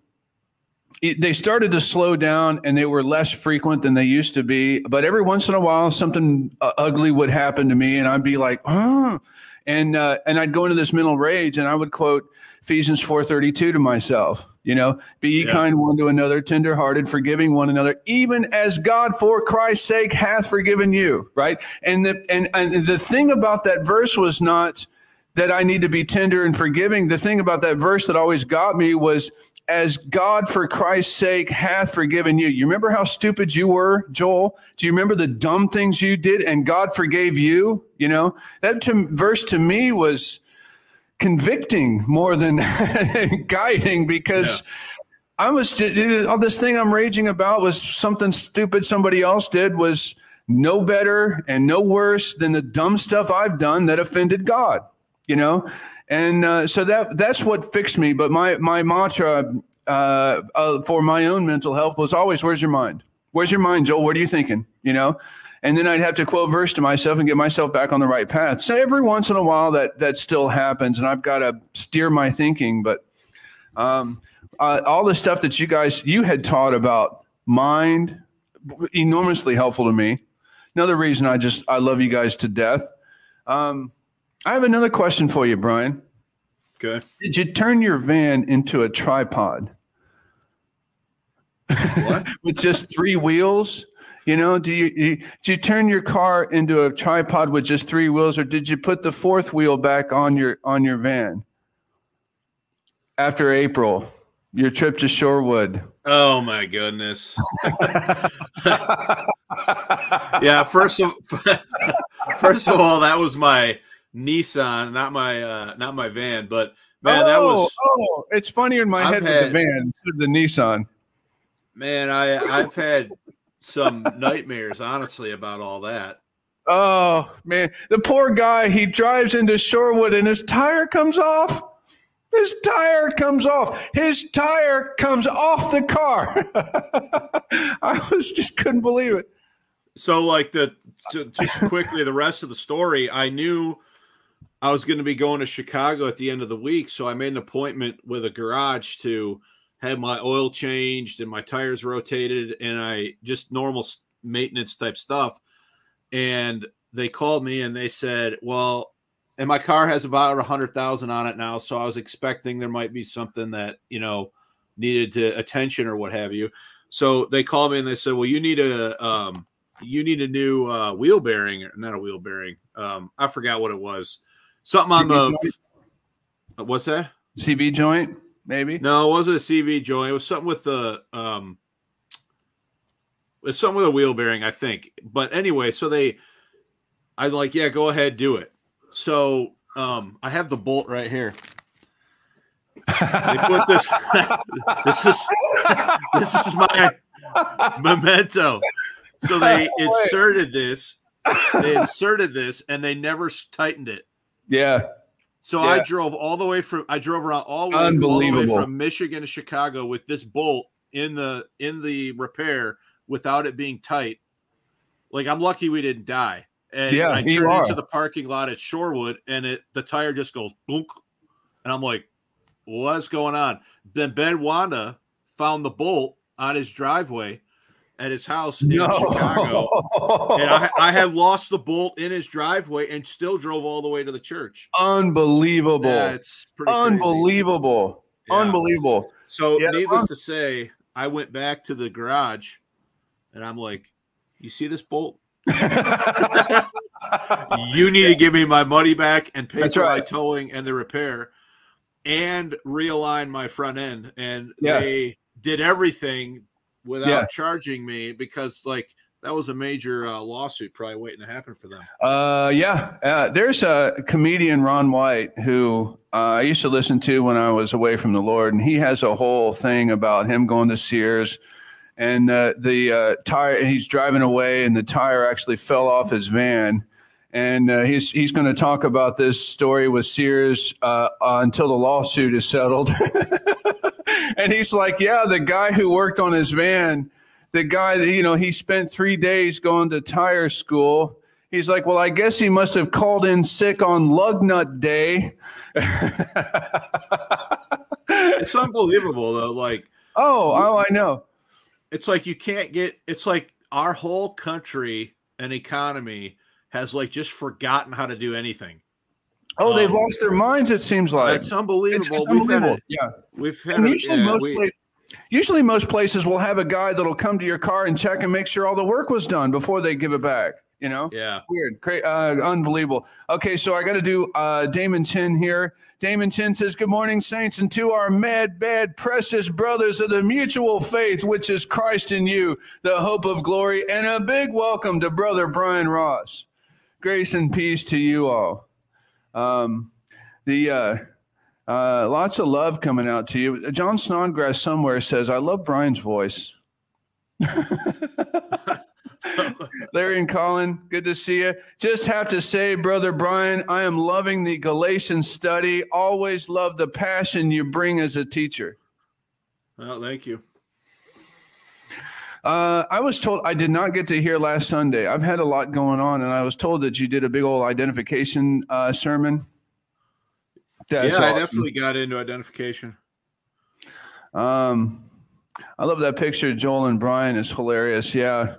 they started to slow down and they were less frequent than they used to be. But every once in a while, something uh, ugly would happen to me, and I'd be like, and uh, and I'd go into this mental rage, and I would quote Ephesians four thirty two to myself. You know, be ye yeah. kind one to another, tenderhearted, forgiving one another, even as God for Christ's sake hath forgiven you. Right. And the and, and the thing about that verse was not that I need to be tender and forgiving. The thing about that verse that always got me was as God for Christ's sake hath forgiven you. You remember how stupid you were, Joel? Do you remember the dumb things you did and God forgave you? You know, that to, verse to me was convicting more than guiding because yeah. I was just, all this thing I'm raging about was something stupid somebody else did was no better and no worse than the dumb stuff I've done that offended God, you know? And uh, so that that's what fixed me. But my my mantra uh, uh, for my own mental health was always, "Where's your mind? Where's your mind, Joel? What are you thinking?" You know, and then I'd have to quote verse to myself and get myself back on the right path. So every once in a while that that still happens, and I've got to steer my thinking. But um, uh, all the stuff that you guys you had taught about mind, enormously helpful to me. Another reason I just I love you guys to death. Um, I have another question for you, Bryan. Okay. Did you turn your van into a tripod? What? With just three wheels? You know, do you, you did you turn your car into a tripod with just three wheels, or did you put the fourth wheel back on your on your van after April? Your trip to Shorewood. Oh my goodness. yeah, first of first of all, that was my Nissan, not my uh not my van, but man, oh, that was oh, it's funnier in my I've head had, the van instead of the Nissan. Man, I I've had some nightmares, honestly, about all that. Oh man, the poor guy. He drives into Shorewood and his tire comes off. His tire comes off. His tire comes off the car. I was just couldn't believe it. So, like the just quickly, the rest of the story. I knew I was going to be going to Chicago at the end of the week, so I made an appointment with a garage to had my oil changed and my tires rotated and I just normal maintenance type stuff. And they called me and they said, well, and my car has about a hundred thousand on it now. So I was expecting there might be something that, you know, needed to attention or what have you. So they called me and they said, well, you need a, um, you need a new uh, wheel bearing, not a wheel bearing. Um, I forgot what it was. Something on the, what's that? CV joint maybe? No, it wasn't a CV joint. It was something with the um it's something with a wheel bearing, I think. But anyway, so they I'm like, yeah, go ahead, do it. So um I have the bolt right here. they put this this is this is my memento. So they inserted this, they inserted this, and they never tightened it. Yeah. So yeah. I drove all the way from I drove around all, the way, Unbelievable. all the way from Michigan to Chicago with this bolt in the in the repair without it being tight. Like I'm lucky we didn't die. And Yeah, I you turn are. into the parking lot at Shorewood, and it the tire just goes boom, and I'm like, "What's going on?" Then Ben Wanda found the bolt on his driveway at his house in Chicago, and I, I had lost the bolt in his driveway and still drove all the way to the church. Unbelievable. Yeah, it's pretty. Unbelievable. Yeah. Unbelievable. So, Yeah, needless to say, I went back to the garage, and I'm like, "You see this bolt? you need to give me my money back and pay That's for my towing and the repair and realign my front end and they did everything without Yeah. charging me because like that was a major uh, lawsuit probably waiting to happen for them Uh, yeah. Uh, there's a comedian, Ron White, who uh, I used to listen to when I was away from the Lord, and he has a whole thing about him going to Sears, and uh, the uh, tire. He's driving away, and the tire actually fell off his van. And uh, he's he's going to talk about this story with Sears until the lawsuit is settled. and he's like, "Yeah, the guy who worked on his van." the guy that you know he spent three days going to tire school. He's like well i guess he must have called in sick on lug nut day. It's unbelievable though like oh oh i know. It's like you can't get it's like our whole country and economy has like just forgotten how to do anything oh they've Um, lost their minds it seems like That's unbelievable. It's just We've had unbelievable. yeah We've had and it. usually yeah, most we- pla- usually most places will have a guy that'll come to your car and check and make sure all the work was done before they give it back you know yeah. Weird, great, uh, unbelievable. Okay, so I got to do uh, Damon Tin here. Damon Tin says, "Good morning, saints, and to our mad, bad, precious brothers of the mutual faith, which is Christ in you, the hope of glory, and a big welcome to Brother Bryan Ross. Grace and peace to you all. Um, the uh, uh, lots of love coming out to you. John Snodgrass somewhere says, "I love Bryan's voice." Larry and Colin, good to see you. Just have to say, Brother Bryan, I am loving the Galatian study. Always love the passion you bring as a teacher. Well, thank you. Uh, I was told I did not get to hear last Sunday. I've had a lot going on, and I was told that you did a big old identification uh, sermon. That's yeah, I definitely got into identification. Um, I love that picture. Joel and Bryan is hilarious. Yeah,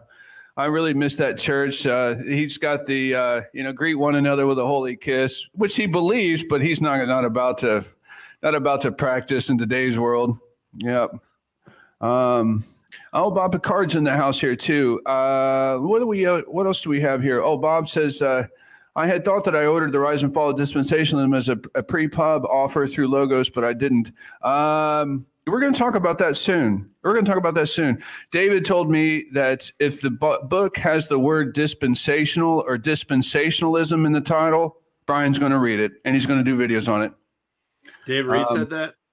I really miss that church. Uh, he's got the uh, you know greet one another with a holy kiss, which he believes, but he's not not about to not about to practice in today's world. Yep. Um, oh, Bob Picard's in the house here too. Uh, what do we? Uh, what else do we have here? Oh, Bob says. Uh, I had thought that I ordered the Rise and Fall of Dispensationalism as a, a pre-pub offer through Logos, but I didn't. Um, we're going to talk about that soon. We're going to talk about that soon. David told me that if the bu- book has the word dispensational or dispensationalism in the title, Bryan's going to read it and he's going to do videos on it. Dave Reed Um, said that.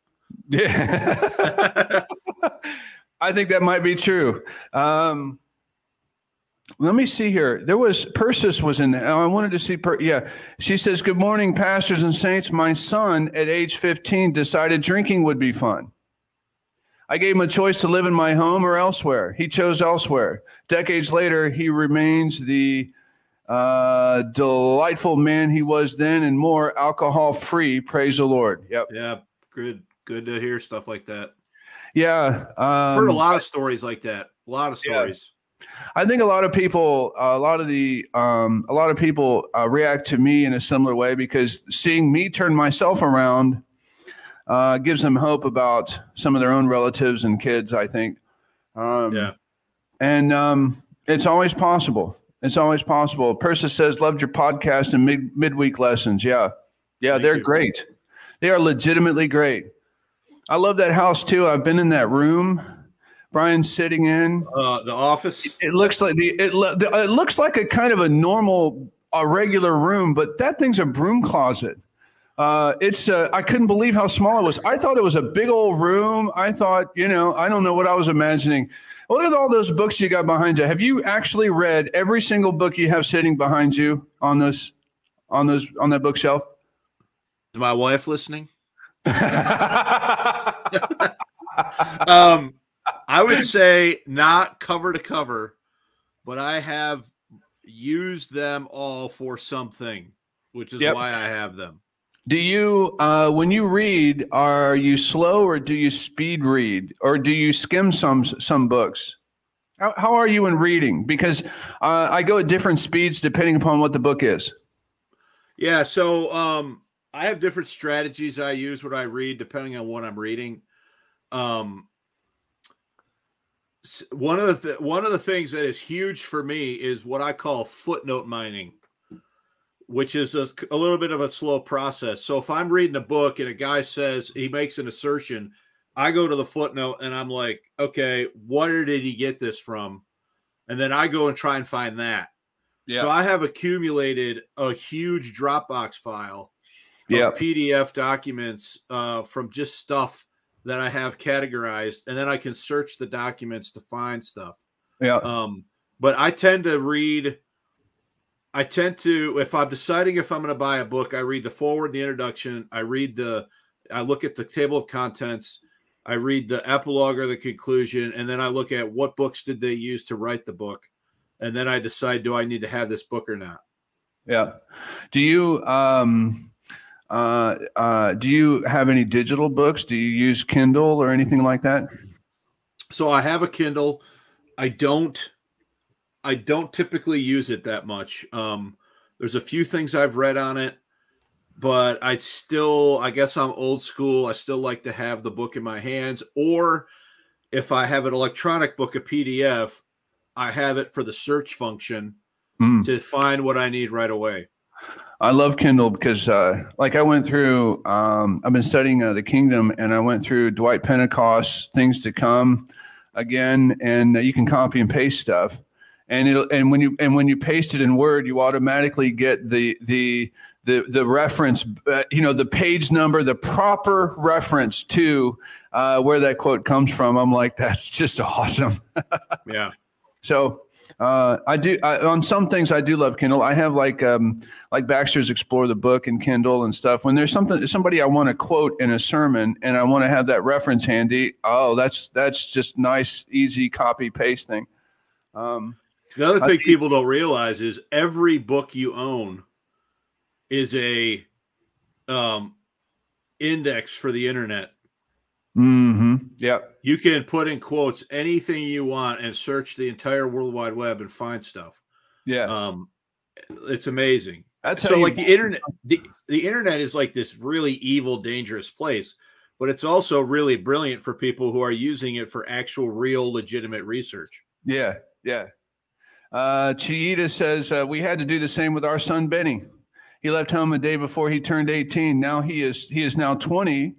Yeah. I think that might be true. Um, let me see here. There was Persis was in. oh, I wanted to see. Per, yeah, she says, "Good morning, pastors and saints. My son, at age 15, decided drinking would be fun. I gave him a choice to live in my home or elsewhere. He chose elsewhere. Decades later, he remains the uh, delightful man he was then, and more alcohol free. Praise the Lord. Yep. Yeah, good. Good to hear stuff like that. Yeah. I've heard a Um, lot of stories like that. A lot of Yeah. stories. I think a lot of people, a lot of the, um, a lot of people uh, react to me in a similar way because seeing me turn myself around uh, gives them hope about some of their own relatives and kids. I think. Um, Yeah. And um, it's always possible. It's always possible. Persis says, "Loved your podcast and mid midweek lessons." Yeah, yeah, Thank they're you. great. They are legitimately great. I love that house too. I've been in that room. Bryan's sitting in Uh, the office. it looks like the it, lo- the it looks like a kind of a normal a regular room but that thing's a broom closet uh, it's uh, i couldn't believe how small it was i thought it was a big old room i thought you know i don't know what i was imagining What are all those books you got behind you have you actually read every single book you have sitting behind you on this, on those on that bookshelf Is my wife listening? um, I would say not cover to cover, but I have used them all for something, which is Yep. why I have them. Do you, uh, when you read, are you slow or do you speed read or do you skim some some books? How, how are you in reading? Because uh, I go at different speeds depending upon what the book is. Yeah, so um I have different strategies I use when I read depending on what I'm reading. Um one of the th- one of the things that is huge for me is what I call footnote mining, which is a, a little bit of a slow process. So if I'm reading a book and a guy says he makes an assertion, I go to the footnote and I'm like, okay, where did he get this from? And then I go and try and find that. Yeah. So I have accumulated a huge Dropbox file Yeah. PDF documents uh, from just stuff that I have categorized, and then I can search the documents to find stuff. Yeah. Um, but I tend to read. I tend to, if I'm deciding if I'm going to buy a book, I read the forward, the introduction. I read the, I look at the table of contents. I read the epilogue or the conclusion, and then I look at what books did they use to write the book, and then I decide do I need to have this book or not. Yeah. Do you um uh uh do you have any digital books? Do you use Kindle or anything like that? So I have a Kindle. I don't I don't typically use it that much. Um there's a few things I've read on it, but I still I guess I'm old school. I still like to have the book in my hands or if I have an electronic book a PDF, I have it for the search function Mm. to find what I need right away. I love Kindle because, uh, like, I went through. Um, I've been studying uh, the Kingdom, and I went through Dwight Pentecost, Things to Come, again, and uh, you can copy and paste stuff. And it'll, and when you and when you paste it in Word, you automatically get the the the the reference, uh, you know, the page number, the proper reference to uh, where that quote comes from. I'm like, that's just awesome. Yeah. So uh, I do I, on some things I do love Kindle. I have like um, like Baxter's Explore the Book and Kindle and stuff. When there's something somebody I want to quote in a sermon and I want to have that reference handy, oh, that's that's just nice, easy copy paste thing. Um, The other thing think- people don't realize is every book you own is a um, index for the internet. Hmm Yeah. You can put in quotes anything you want and search the entire World Wide Web and find stuff. Yeah. Um, it's amazing. That's so like the internet, the, the internet is like this really evil, dangerous place, but it's also really brilliant for people who are using it for actual, real, legitimate research. Yeah, yeah. Uh, Chiita says uh, we had to do the same with our son Benny. He left home a day before he turned 18. Now he is he is now 20,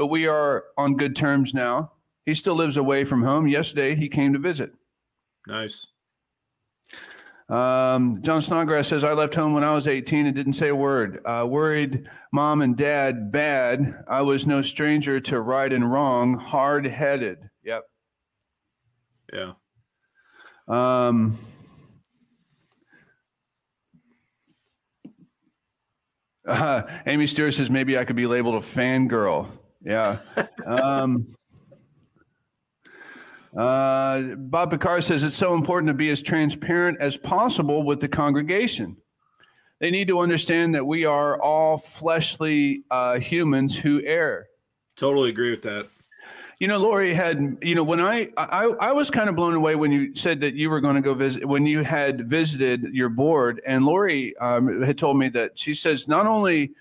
but we are on good terms now. He still lives away from home. Yesterday he came to visit. Nice. Um, John Snodgrass says I left home when I was 18 and didn't say a word. Uh, worried mom and dad bad. I was no stranger to right and wrong. Hard headed. Yep. Yeah. Um, uh, Amy Stewart says maybe I could be labeled a fangirl. Yeah. Um, uh, Bob Picard says it's so important to be as transparent as possible with the congregation. They need to understand that we are all fleshly uh, humans who err. Totally agree with that. You know, Lori had, you know, when I, I, I was kind of blown away when you said that you were going to go visit, when you had visited your board. And Lori um, had told me that she says not only,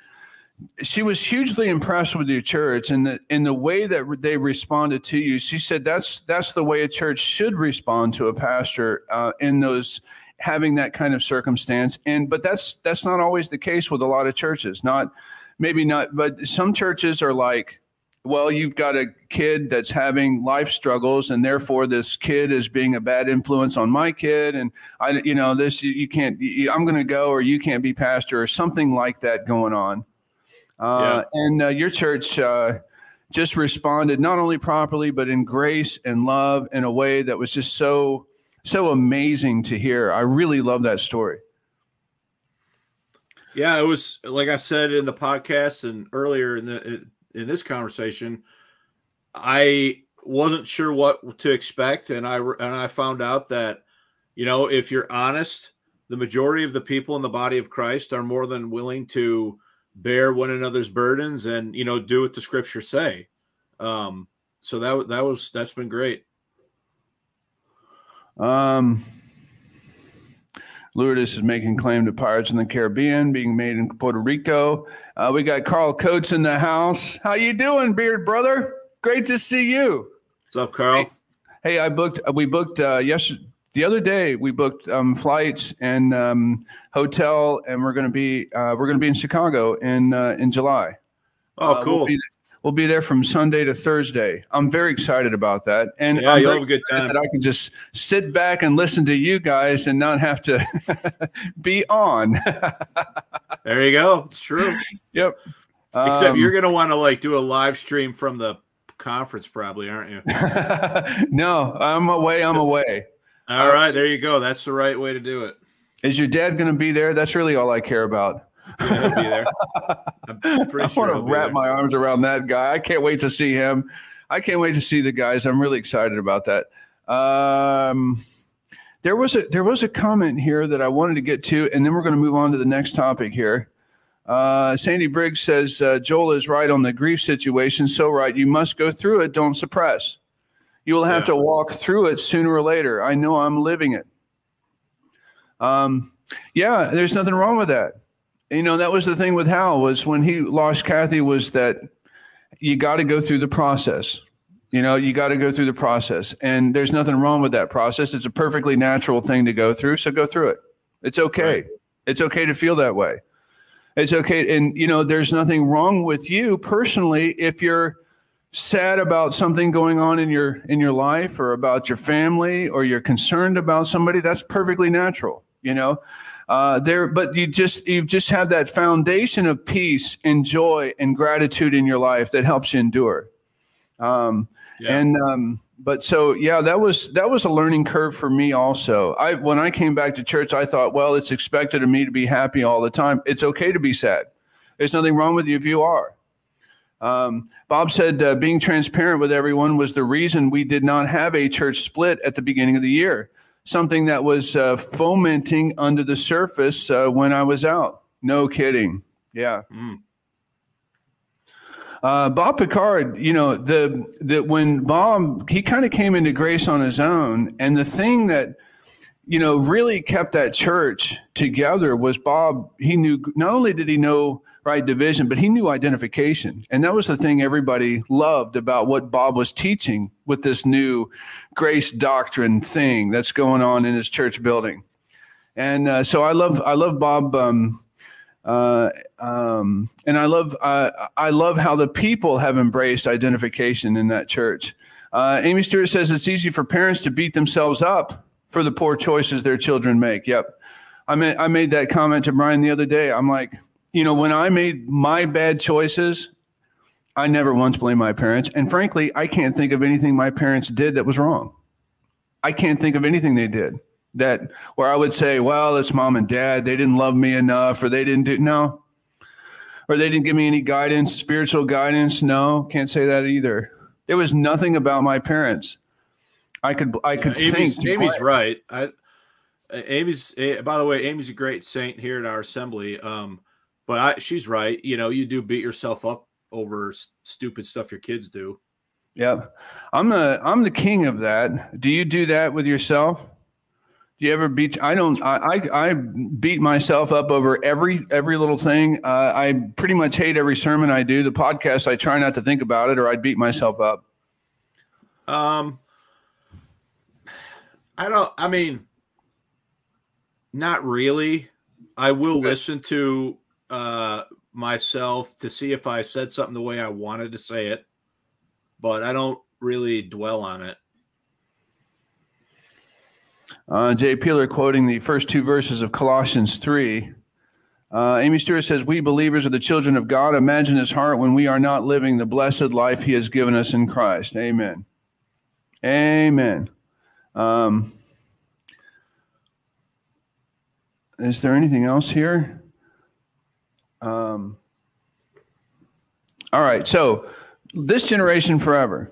she was hugely impressed with your church and the, in the way that they responded to you. She said that's, that's the way a church should respond to a pastor uh, in those, having that kind of circumstance. And, but that's, that's not always the case with a lot of churches. Not, maybe not, but some churches are like, well, you've got a kid that's having life struggles, and therefore this kid is being a bad influence on my kid, and I, you know, this you, you can't. You, I'm going to go, or you can't be pastor, or something like that going on. Uh, And uh, your church uh, just responded not only properly, but in grace and love in a way that was just so so amazing to hear. I really love that story. Yeah, it was like I said in the podcast and earlier in the in this conversation. I wasn't sure what to expect, and I and I found out that you know if you're honest the majority of the people in the body of Christ are more than willing to bear one another's burdens and you know do what the scriptures say. Um, so that that was that's been great. Um, Lourdes is making claim to Pirates in the Caribbean being made in Puerto Rico. Uh, we got Carl Coates in the house. How you doing, Beard brother? Great to see you. What's up, Carl? Hey, hey I booked. We booked uh, yesterday. The other day, we booked um, flights and um, hotel, and we're going to be uh, we're going to be in Chicago in uh, in July. Oh, cool. We'll be, we'll be, there from Sunday to Thursday. I'm very excited about that, and yeah, I'm you'll have a good time. That I can just sit back and listen to you guys and not have to be on. there you go. It's true. Yep. Except Um, you're gonna want to like do a live stream from the conference, probably, aren't you? no, I'm away. I'm away. All right, there you go. That's the right way to do it. Is your dad going to be there? That's really all I care about. Yeah, he'll be there. I'm pretty I sure want to wrap my arms around that guy. I can't wait to see him. I can't wait to see the guys. I'm really excited about that. Um, there was a there was a comment here that I wanted to get to, and then we're going to move on to the next topic here. Uh, Sandy Briggs says uh, Joel is right on the grief situation. So right, you must go through it. Don't suppress. You will have Yeah. to walk through it sooner or later. I know I'm living it. Um, yeah, there's nothing wrong with that. You know, that was the thing with Hal was when he lost Kathy was that you got to go through the process. You know, you got to go through the process, and there's nothing wrong with that process. It's a perfectly natural thing to go through. So go through it. It's okay. Right. It's okay to feel that way. It's okay, and you know, there's nothing wrong with you personally if you're sad about something going on in your in your life or about your family or you're concerned about somebody. That's perfectly natural. You know, uh, there, but you just you just have that foundation of peace and joy and gratitude in your life that helps you endure. Um, Yeah. And um, but so yeah, that was that was a learning curve for me also. I when I came back to church, I thought, well, it's expected of me to be happy all the time. It's okay to be sad. There's nothing wrong with you if you are. Um, Bob said uh, being transparent with everyone was the reason we did not have a church split at the beginning of the year. Something that was uh, fomenting under the surface uh, when I was out. No kidding. Yeah. Mm. Uh, Bob Picard, you know, the the when Bob he kind of came into grace on his own, and the thing that you know really kept that church together was Bob. He knew not only did he know right division, but he knew identification, and that was the thing everybody loved about what Bob was teaching with this new grace doctrine thing that's going on in his church building. And uh, so I love I love Bob. Um, uh, um, and I love uh, I love how the people have embraced identification in that church. Uh, Amy Stewart says it's easy for parents to beat themselves up for the poor choices their children make. Yep, I made I made that comment to Bryan the other day. I'm like, you know, when I made my bad choices, I never once blamed my parents, and frankly, I can't think of anything my parents did that was wrong. I can't think of anything they did that where I would say, well, it's mom and dad. They didn't love me enough, or they didn't do no, or they didn't give me any guidance, spiritual guidance. No, can't say that either. There was nothing about my parents. I could I could Yeah, Amy's, think. Amy's right. I, Amy's. By the way, Amy's a great saint here at our assembly. Um, but I, she's right. You know, you do beat yourself up over s- stupid stuff your kids do. Yeah, I'm the I'm the king of that. Do you do that with yourself? Do you ever beat? I don't. I I, I beat myself up over every every little thing. Uh, I pretty much hate every sermon I do. The podcast, I try not to think about it, or I'd beat myself up. Um, I don't. I mean, not really. I will listen to uh, myself to see if I said something the way I wanted to say it, but I don't really dwell on it. Uh, Jay Peeler quoting the first two verses of Colossians 3. Uh, Amy Stewart says, We believers are the children of God. Imagine his heart when we are not living the blessed life he has given us in Christ. Amen. Amen. Um, is there anything else here? Um, all right. So, this generation forever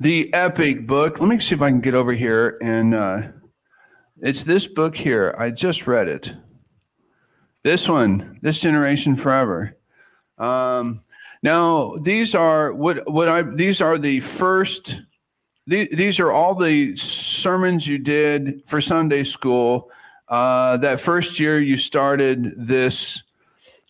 the epic book. Let me see if I can get over here and uh, It's this book here. I just read it. This one, This Generation Forever. Um, now these are what what I these are the first. These, these are all the sermons you did for Sunday school. Uh, that first year you started this.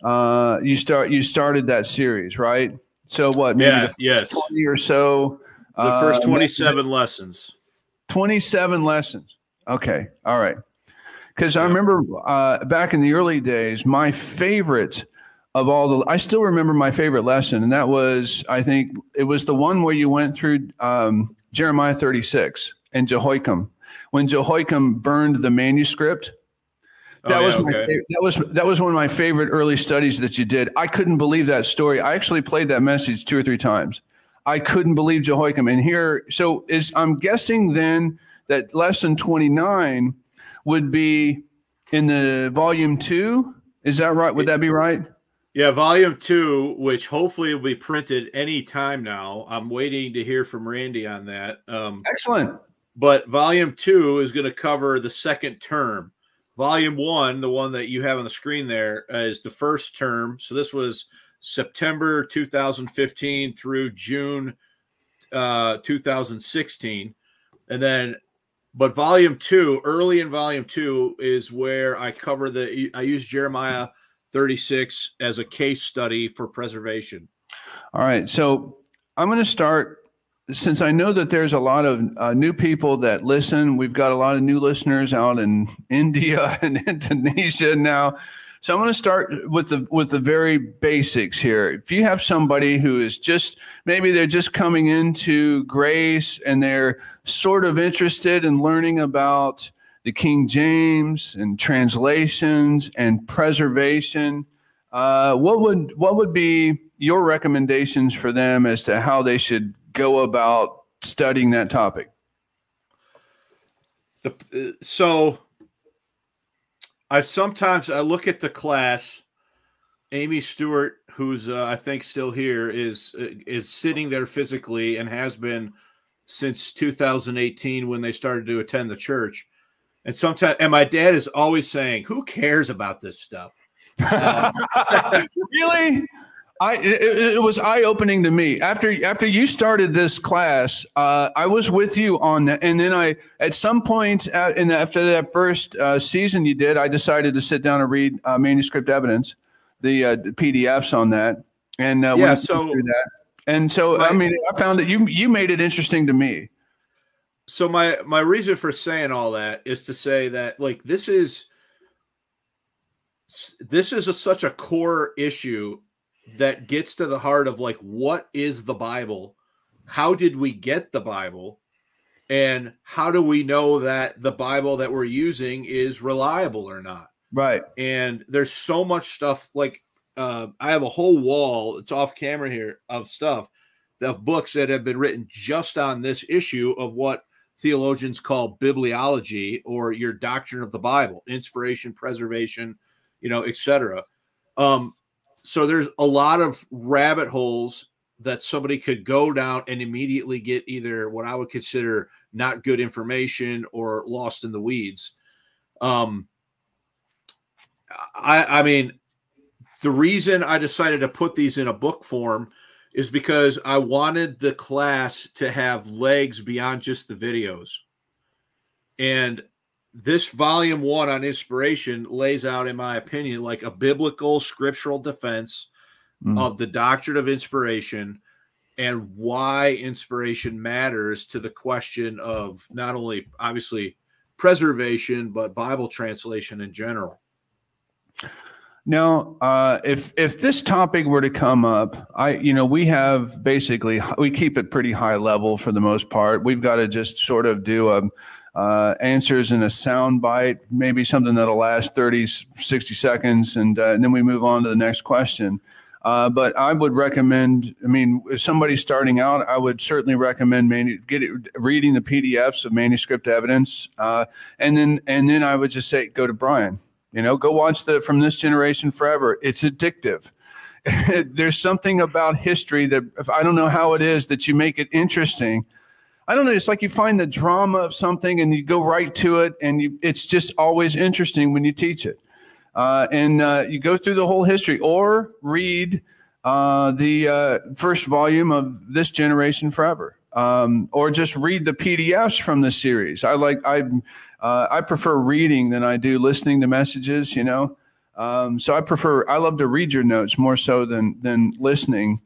Uh, you start you started that series, right? So what? Maybe yeah, yes, twenty or so. The first uh, twenty-seven uh, lessons. Twenty-seven lessons. Okay, all right. Because I remember uh, back in the early days, my favorite of all the, I still remember my favorite lesson, and that was, I think, it was the one where you went through um, Jeremiah 36 and Jehoiakim. When Jehoiakim burned the manuscript, that oh, yeah, was my okay. favorite, that was that was one of my favorite early studies that you did. I couldn't believe that story. I actually played that message two or three times. I couldn't believe Jehoiakim. And here, so is I'm guessing then that lesson 29 would be in the volume two. Is that right? Would that be right? Yeah, volume two, which hopefully will be printed any time now. I'm waiting to hear from Randy on that. Um, Excellent. But volume two is going to cover the second term. Volume one, the one that you have on the screen there, is the first term. So this was September 2015 through June uh, 2016. And then but volume two, early in volume two, is where I cover the. I use Jeremiah 36 as a case study for preservation. All right, so I'm going to start since I know that there's a lot of uh, new people that listen. We've got a lot of new listeners out in India and Indonesia now. So I'm going to start with the with the very basics here. If you have somebody who is just maybe they're just coming into grace and they're sort of interested in learning about the King James and translations and preservation, uh, what would what would be your recommendations for them as to how they should go about studying that topic? The, uh, so I sometimes I look at the class. Amy Stewart, who's uh, I think still here, is uh, is sitting there physically and has been since 2018 when they started to attend the church. And sometimes, and my dad is always saying, "Who cares about this stuff?" Um, really? I it, it was eye opening to me after after you started this class. Uh, I was with you on that, and then I at some point at, in after that first uh, season you did, I decided to sit down and read uh, manuscript evidence, the, uh, PDFs on that, and uh, yeah, so that. And so my, I mean, I found that you you made it interesting to me. So my my reason for saying all that is to say that like this is this is a, such a core issue that gets to the heart of like what is the Bible? How did we get the Bible? And how do we know that the Bible that we're using is reliable or not? Right. And there's so much stuff like uh, I have a whole wall, it's off camera here, of stuff, of books that have been written just on this issue of what theologians call bibliology or your doctrine of the Bible, inspiration, preservation, you know, etc. Um, so there's a lot of rabbit holes that somebody could go down and immediately get either what I would consider not good information or lost in the weeds. Um, I, I mean, the reason I decided to put these in a book form is because I wanted the class to have legs beyond just the videos. And this volume one on inspiration lays out, in my opinion, like a biblical scriptural defense mm. of the doctrine of inspiration and why inspiration matters to the question of not only obviously preservation but Bible translation in general. Now, uh, if if this topic were to come up, I you know we have basically we keep it pretty high level for the most part. We've got to just sort of do a uh, answers in a sound bite, maybe something that'll last 30, 60 seconds, and, uh, and then we move on to the next question. Uh, but I would recommend, I mean, if somebody's starting out, I would certainly recommend manu- get it, reading the PDFs of manuscript evidence. Uh, and then, and then I would just say, go to Bryan, you know, go watch the From This Generation Forever. It's addictive. There's something about history that if I don't know how it is that you make it interesting I don't know. It's like you find the drama of something and you go right to it, and you, it's just always interesting when you teach it. Uh, and uh, you go through the whole history, or read uh, the uh, first volume of This Generation Forever, um, or just read the PDFs from the series. I like I uh, I prefer reading than I do listening to messages. You know. Um, so I prefer, I love to read your notes more so than than listening.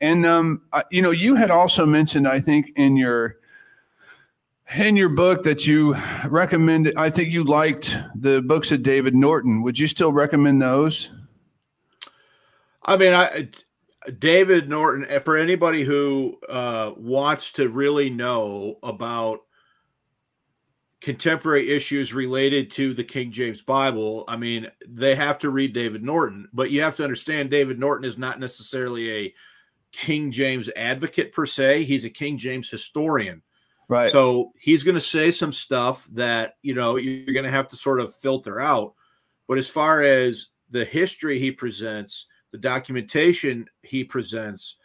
And um, I, you know, you had also mentioned, I think, in your in your book that you recommended, I think you liked the books of David Norton. Would you still recommend those? I mean, I David Norton for anybody who uh, wants to really know about contemporary issues related to the King James Bible. I mean, they have to read David Norton, but you have to understand David Norton is not necessarily a King James advocate per se. He's a King James historian. Right. So he's going to say some stuff that, you know, you're going to have to sort of filter out. But as far as the history he presents, the documentation he presents,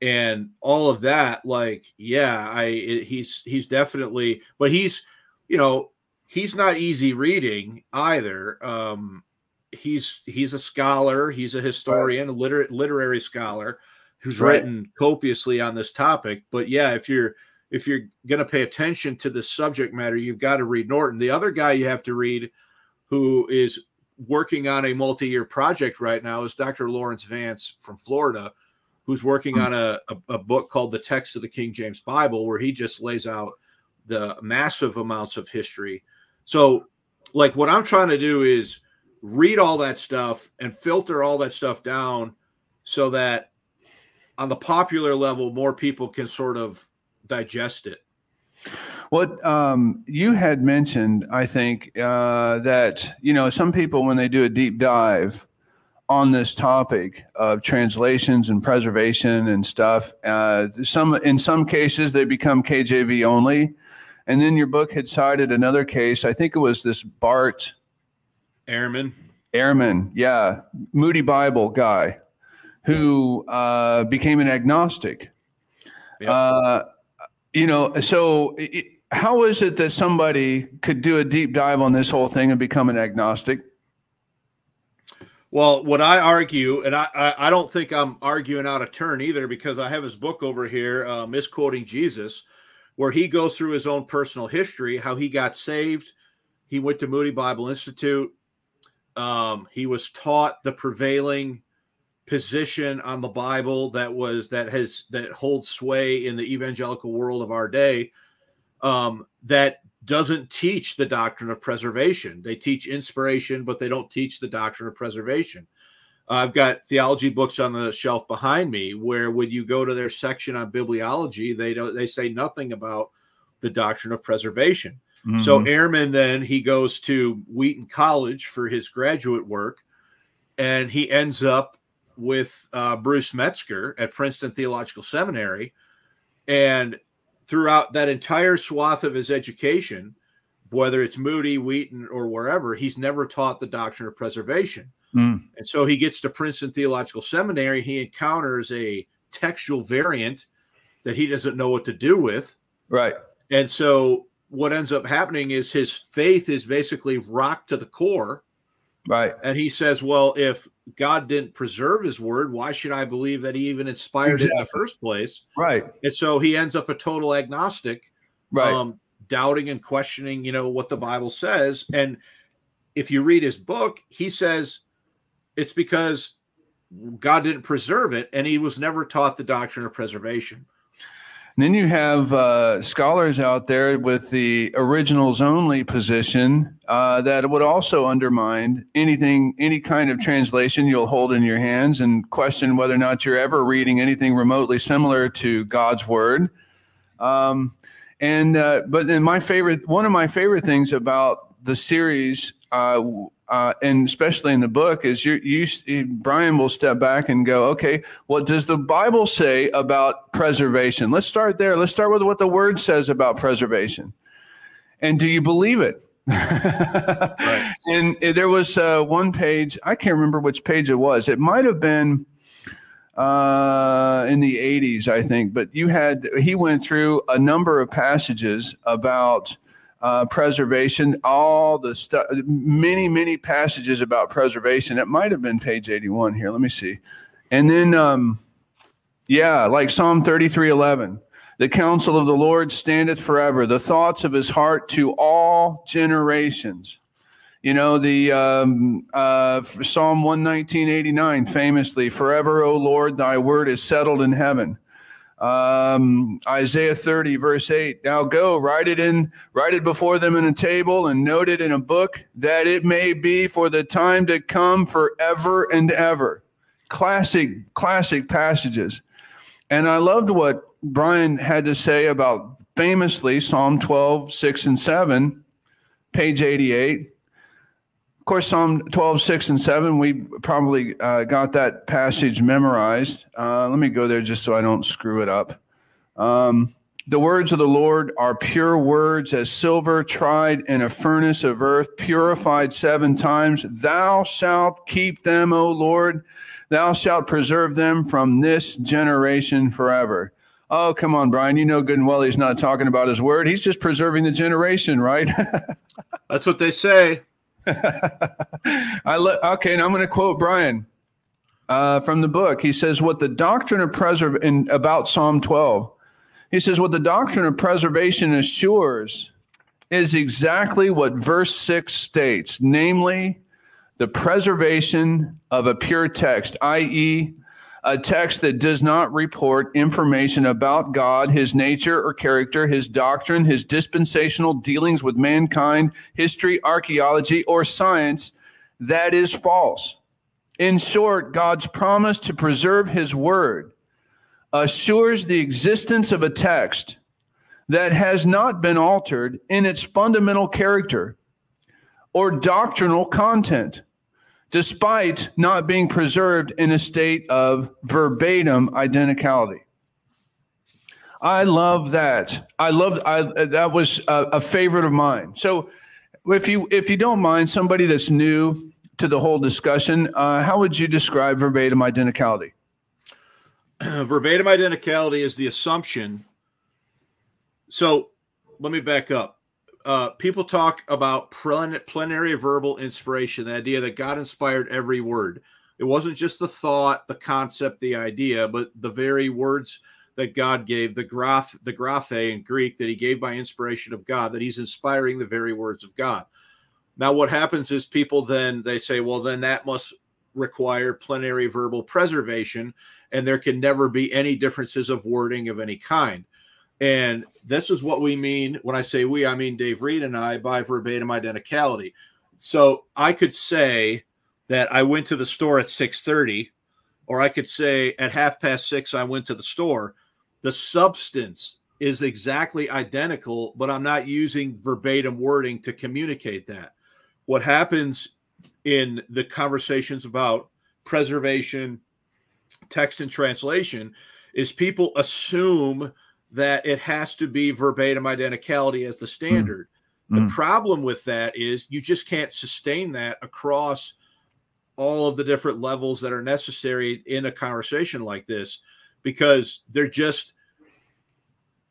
and all of that, like, yeah, I he's he's definitely, but he's, you know, he's not easy reading either. Um, he's he's a scholar, he's a historian, right. a liter- literary scholar who's right. written copiously on this topic. But yeah, if you're if you're going to pay attention to the subject matter, you've got to read Norton. The other guy you have to read, who is working on a multi-year project right now, is Dr. Laurence Vance from Florida, who's working hmm. on a, a, a book called The Text of the King James Bible, where he just lays out the massive amounts of history. So, like, what I'm trying to do is read all that stuff and filter all that stuff down so that on the popular level, more people can sort of digest it. What um, you had mentioned, I think, uh, that you know some people when they do a deep dive on this topic of translations and preservation and stuff, uh, some in some cases they become KJV only, and then your book had cited another case. I think it was this Bart Ehrman. Ehrman, yeah, Moody Bible guy who uh, became an agnostic. Yep. Uh, you know, so it, how is it that somebody could do a deep dive on this whole thing and become an agnostic? Well, what I argue, and I, I, don't think I'm arguing out of turn either, because I have his book over here, uh, misquoting Jesus, where he goes through his own personal history, how he got saved. He went to Moody Bible Institute. Um, he was taught the prevailing position on the Bible that was that has that holds sway in the evangelical world of our day um, that doesn't teach the doctrine of preservation. They teach inspiration, but they don't teach the doctrine of preservation. Uh, I've got theology books on the shelf behind me where when you go to their section on bibliology, they don't they say nothing about the doctrine of preservation. Mm-hmm. So Ehrman then he goes to Wheaton College for his graduate work, and he ends up with uh, Bruce Metzger at Princeton Theological Seminary. And throughout that entire swath of his education, whether it's Moody, Wheaton, or wherever, he's never taught the doctrine of preservation. Mm. And so he gets to Princeton Theological Seminary, he encounters a textual variant that he doesn't know what to do with. Right. And so what ends up happening is his faith is basically rocked to the core Right. And he says, well, if God didn't preserve his word, why should I believe that he even inspired exactly. it in the first place? Right. And so he ends up a total agnostic, right. Um, doubting and questioning, you know, what the Bible says. And if you read his book, he says it's because God didn't preserve it and he was never taught the doctrine of preservation. And then you have uh, scholars out there with the originals only position uh, that would also undermine anything, any kind of translation you'll hold in your hands and question whether or not you're ever reading anything remotely similar to God's word. Um, and uh, but then my favorite, one of my favorite things about the series uh, and especially in the book, is you, you, Bryan will step back and go, okay, what does the Bible say about preservation? Let's start there. Let's start with what the Word says about preservation, and do you believe it? right. And there was uh, one page I can't remember which page it was. It might have been uh, in the 80s, I think. But you had, he went through a number of passages about uh, preservation, all the stuff, many, many passages about preservation. It might have been page 81 here. Let me see. And then, um, yeah, like Psalm 33 11. The counsel of the Lord standeth forever, the thoughts of his heart to all generations. You know, the um, uh, Psalm 119, 89, famously, forever, O Lord, thy word is settled in heaven. Um, Isaiah 30, verse 8. Now go, write it in, write it before them in a table and note it in a book, that it may be for the time to come forever and ever. Classic, classic passages. And I loved what Bryan had to say about famously Psalm 12, 6 and 7, page 88. Of course, Psalm 12, 6 and 7, we probably uh, got that passage memorized. Uh, let me go there just so I don't screw it up. Um, the words of the Lord are pure words as silver tried in a furnace of earth, purified seven times. Thou shalt keep them, O Lord. Thou shalt preserve them from this generation forever. Oh, come on, Bryan. You know good and well he's not talking about his word. He's just preserving the generation, right? That's what they say. I okay, and I'm going to quote Bryan uh, from the book. He says, "What the doctrine of preservation about Psalm 12." He says, "What the doctrine of preservation assures is exactly what verse six states, namely, the preservation of a pure text, i.e." a text that does not report information about God, his nature or character, his doctrine, his dispensational dealings with mankind, history, archaeology, or science, that is false. In short, God's promise to preserve his word assures the existence of a text that has not been altered in its fundamental character or doctrinal content despite not being preserved in a state of verbatim identicality. I love that. I love I that was a, a, favorite of mine. So if you if you don't mind somebody that's new to the whole discussion, uh, how would you describe verbatim identicality? verbatim identicality is the assumption. So let me back up uh, people talk about plenary verbal inspiration, the idea that God inspired every word. It wasn't just the thought, the concept, the idea, but the very words that God gave, the graph, the graphe in Greek that he gave by inspiration of God, that he's inspiring the very words of God. Now, what happens is people then they say, well, then that must require plenary verbal preservation, and there can never be any differences of wording of any kind. And this is what we mean when I say we, I mean Dave Reed and I by verbatim identicality. So I could say that I went to the store at 6:30, or I could say at half past six I went to the store. The substance is exactly identical, but I'm not using verbatim wording to communicate that. What happens in the conversations about preservation, text, and translation is people assume that it has to be verbatim identicality as the standard. Mm. The mm. problem with that is you just can't sustain that across all of the different levels that are necessary in a conversation like this because they're just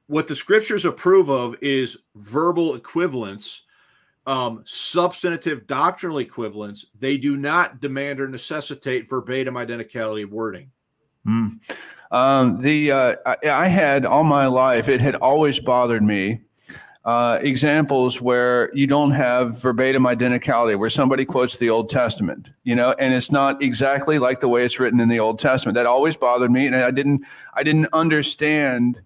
what the scriptures approve of is verbal equivalence um, substantive doctrinal equivalence they do not demand or necessitate verbatim identicality wording mm. Um, the uh, I, I, had all my life. It had always bothered me. Uh, examples where you don't have verbatim identicality, where somebody quotes the Old Testament, you know, and it's not exactly like the way it's written in the Old Testament. That always bothered me, and I didn't I didn't understand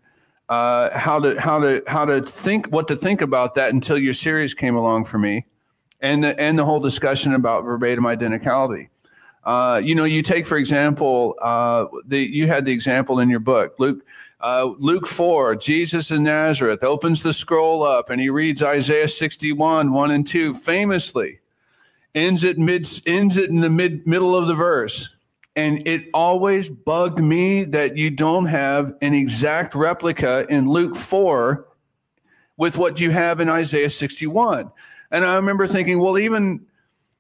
uh, how to how to how to think what to think about that until your series came along for me, and the, and the whole discussion about verbatim identicality. Uh, you know, you take for example, uh, the you had the example in your book, Luke. Uh, Luke 4, Jesus in Nazareth opens the scroll up and he reads Isaiah 61, 1 and 2, famously. Ends it mid ends it in the mid middle of the verse. And it always bugged me that you don't have an exact replica in Luke 4 with what you have in Isaiah 61. And I remember thinking, well, even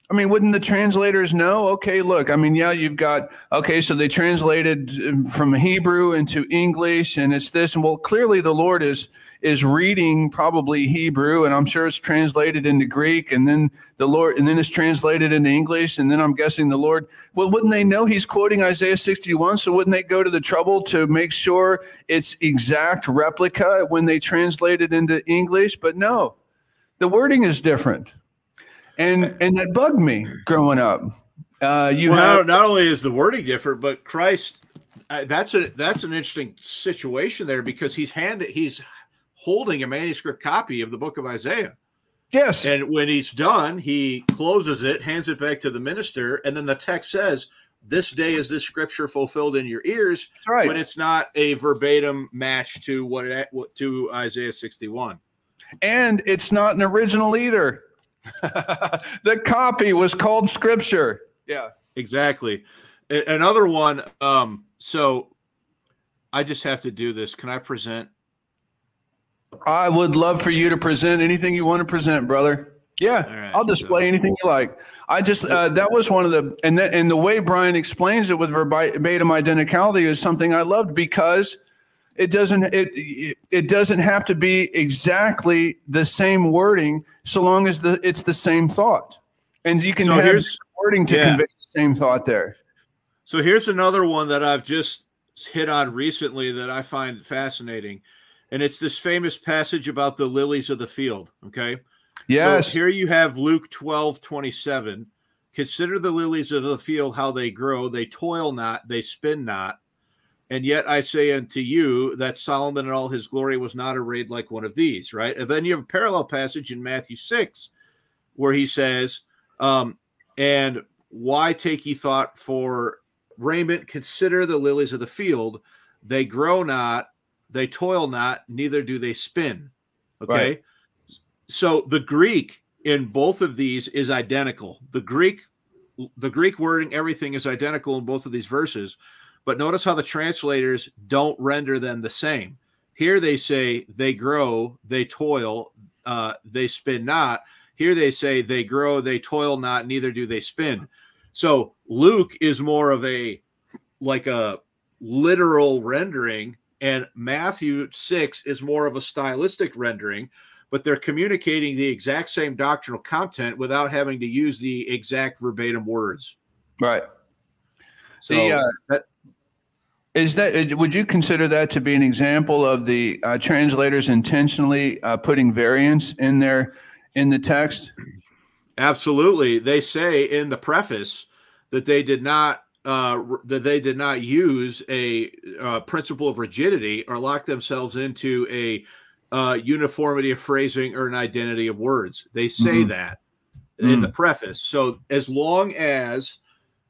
I mean, wouldn't the translators know? Okay, look, I mean, yeah, you've got, okay, so they translated um, from Hebrew into English and it's this. And well, clearly the Lord is, is reading probably Hebrew and I'm sure it's translated into Greek and then the Lord, and then it's translated into English. And then I'm guessing the Lord, well, wouldn't they know he's quoting Isaiah 61? So wouldn't they go to the trouble to make sure it's exact replica when they translate it into English? But no, the wording is different and and that bugged me growing up. Uh, you well, have not only is the wording different, but Christ. Uh, that's a that's an interesting situation there because he's handed he's holding a manuscript copy of the book of Isaiah. Yes, and when he's done, he closes it, hands it back to the minister, and then the text says, "This day is this scripture fulfilled in your ears." That's right, but it's not a verbatim match to what to Isaiah sixty one, and it's not an original either. the copy was called scripture. Yeah, exactly. Another one. Um, so I just have to do this. Can I present? I would love for you to present anything you want to present, brother. Yeah, right, I'll display so. anything you like. I just uh, that was one of the and the, and the way Bryan explains it with verbatim identicality is something I loved because it doesn't it it doesn't have to be exactly the same wording so long as the it's the same thought. And you can so have wording to yeah. convey the same thought there. So here's another one that i've just hit on recently that i find fascinating. And it's this famous passage about the lilies of the field okay? Yes. so here you have luke 12 27 consider the lilies of the field how they grow. They toil not. They spin not and yet I say unto you that Solomon in all his glory was not arrayed like one of these, right? And then you have a parallel passage in Matthew 6 where he says, um, and why take ye thought for raiment? Consider the lilies of the field. They grow not, they toil not, neither do they spin. Okay. Right. So the Greek in both of these is identical. The Greek, the Greek wording, everything is identical in both of these verses. But notice how the translators don't render them the same. Here they say they grow, they toil, uh, they spin not. Here they say they grow, they toil not, neither do they spin. So Luke is more of a like a literal rendering, and Matthew 6 is more of a stylistic rendering, but they're communicating the exact same doctrinal content without having to use the exact verbatim words. Right. So the, uh, that, is that uh, would you consider that to be an example of the uh, translators intentionally uh, putting variants in there in the text? Absolutely. They say in the preface that they did not uh, that they did not use a uh, principle of rigidity or lock themselves into a uh, uniformity of phrasing or an identity of words. They say mm-hmm. that in mm. the preface. So as long as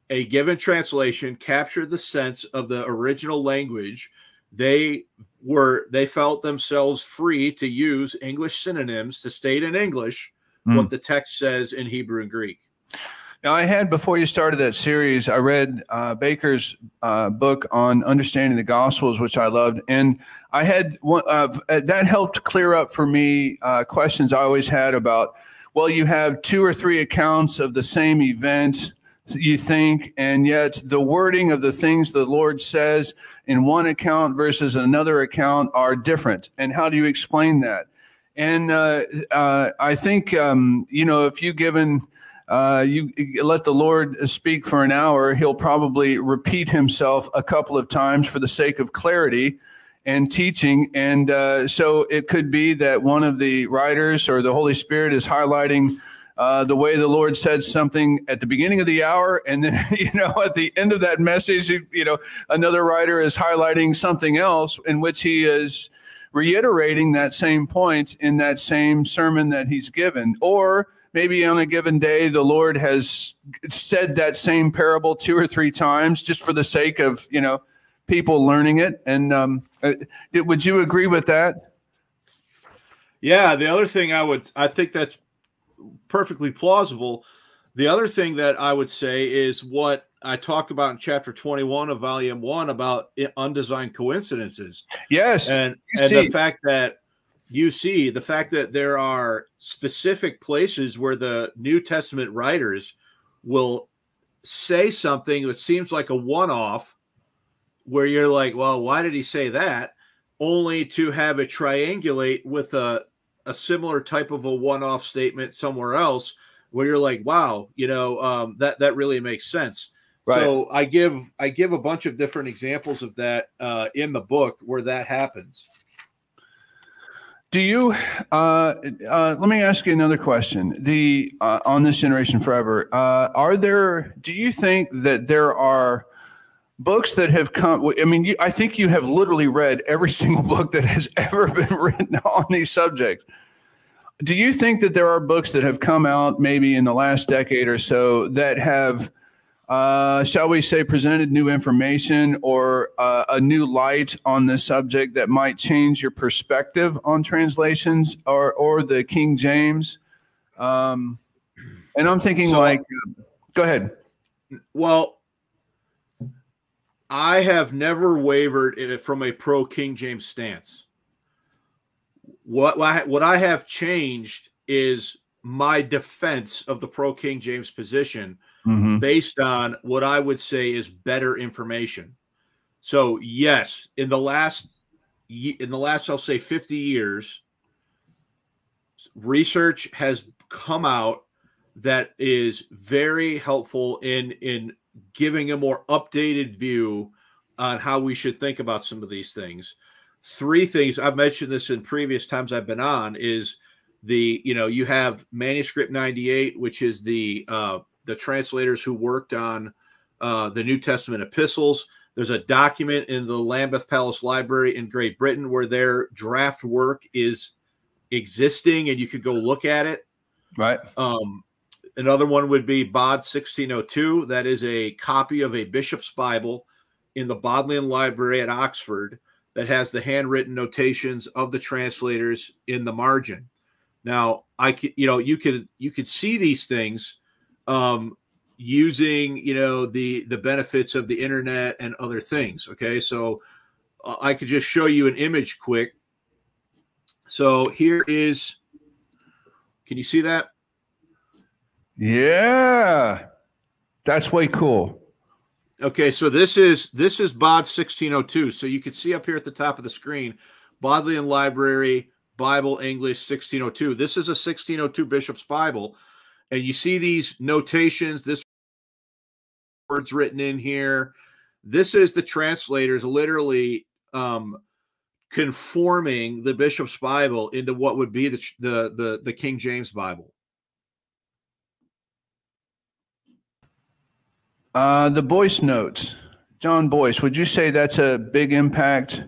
a given translation captured the sense of the original language they were they felt themselves free to use english synonyms to state in english mm. what the text says in hebrew and greek now i had before you started that series i read uh, baker's uh, book on understanding the gospels which i loved and i had one uh, that helped clear up for me uh, questions i always had about well you have two or three accounts of the same event you think, and yet the wording of the things the Lord says in one account versus another account are different. And how do you explain that? And uh, uh, I think, um, you know, if you given uh, you let the Lord speak for an hour, he'll probably repeat himself a couple of times for the sake of clarity and teaching. And uh, so it could be that one of the writers or the Holy Spirit is highlighting uh, the way the Lord said something at the beginning of the hour, and then you know at the end of that message, you know another writer is highlighting something else in which he is reiterating that same point in that same sermon that he's given, or maybe on a given day the Lord has said that same parable two or three times just for the sake of you know people learning it. And um, uh, would you agree with that? Yeah, the other thing I would I think that's perfectly plausible. The other thing that I would say is what I talk about in chapter 21 of volume one about undesigned coincidences. Yes. And, and the fact that you see the fact that there are specific places where the New Testament writers will say something that seems like a one off, where you're like, well, why did he say that? Only to have it triangulate with a, a similar type of a one off statement somewhere else, where you're like, wow, you know, um, that, that really makes sense. Right. So I give I give a bunch of different examples of that uh, in the book where that happens. Do you? Uh, uh, let me ask you another question. The uh, on this generation forever, uh, are there? Do you think that there are books that have come? I mean, you, I think you have literally read every single book that has ever been written on these subjects. Do you think that there are books that have come out maybe in the last decade or so that have uh, shall we say, presented new information or uh, a new light on the subject that might change your perspective on translations or or the King James. Um, and I'm thinking so, like, go ahead. Well, I have never wavered from a pro King James stance. What what I have changed is my defense of the pro King James position mm-hmm. based on what I would say is better information. So yes, in the last in the last I'll say 50 years research has come out that is very helpful in in giving a more updated view on how we should think about some of these things. Three things I've mentioned this in previous times I've been on is the you know you have manuscript 98 which is the uh the translators who worked on uh, the New Testament epistles. There's a document in the Lambeth Palace Library in Great Britain where their draft work is existing, and you could go look at it. Right. Um, another one would be Bod 1602. That is a copy of a bishop's Bible in the Bodleian Library at Oxford that has the handwritten notations of the translators in the margin. Now, I could, you know, you could you could see these things um, using you know the the benefits of the internet and other things. Okay, so uh, I could just show you an image quick. So here is. Can you see that? Yeah, that's way cool. Okay, so this is this is Bod 1602. So you can see up here at the top of the screen, Bodleian Library Bible English 1602. This is a 1602 Bishop's Bible and you see these notations, this words written in here. This is the translators literally um, conforming the bishop's Bible into what would be the, the the the King James Bible. Uh, the Bois notes, John Bois. Would you say that's a big impact?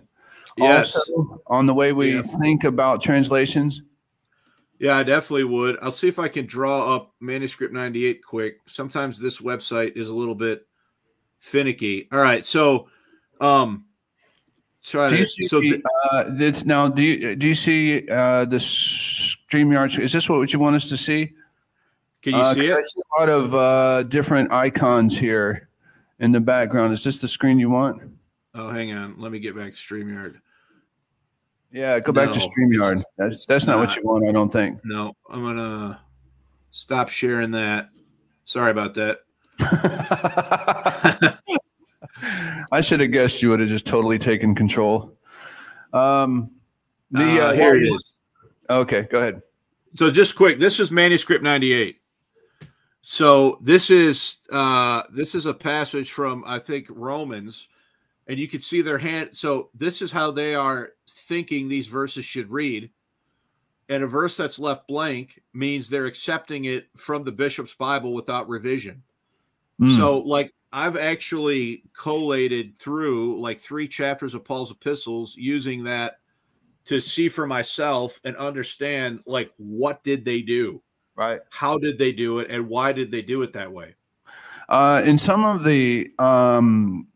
Yes. on the way we yes. think about translations. Yeah, I definitely would. I'll see if I can draw up manuscript 98 quick. Sometimes this website is a little bit finicky. All right, so um try to see, so th- uh this now do you do you see uh the StreamYard is this what you want us to see? Can you uh, see it? I see a lot of uh different icons here in the background. Is this the screen you want? Oh, hang on. Let me get back to StreamYard. Yeah, go back to StreamYard. That's that's not, not, what you want, I don't think. No, I'm gonna stop sharing that. Sorry about that. I should have guessed you would have just totally taken control. Um, the uh, uh, here it is. Okay, go ahead. So just quick, this is manuscript 98. So this is uh this is a passage from I think Romans and you can see their hand. So this is how they are thinking these verses should read. And a verse that's left blank means they're accepting it from the bishop's Bible without revision. Mm. So, like, I've actually collated through like three chapters of Paul's epistles using that to see for myself and understand, like, what did they do? Right. How did they do it? And why did they do it that way? Uh, in some of the um,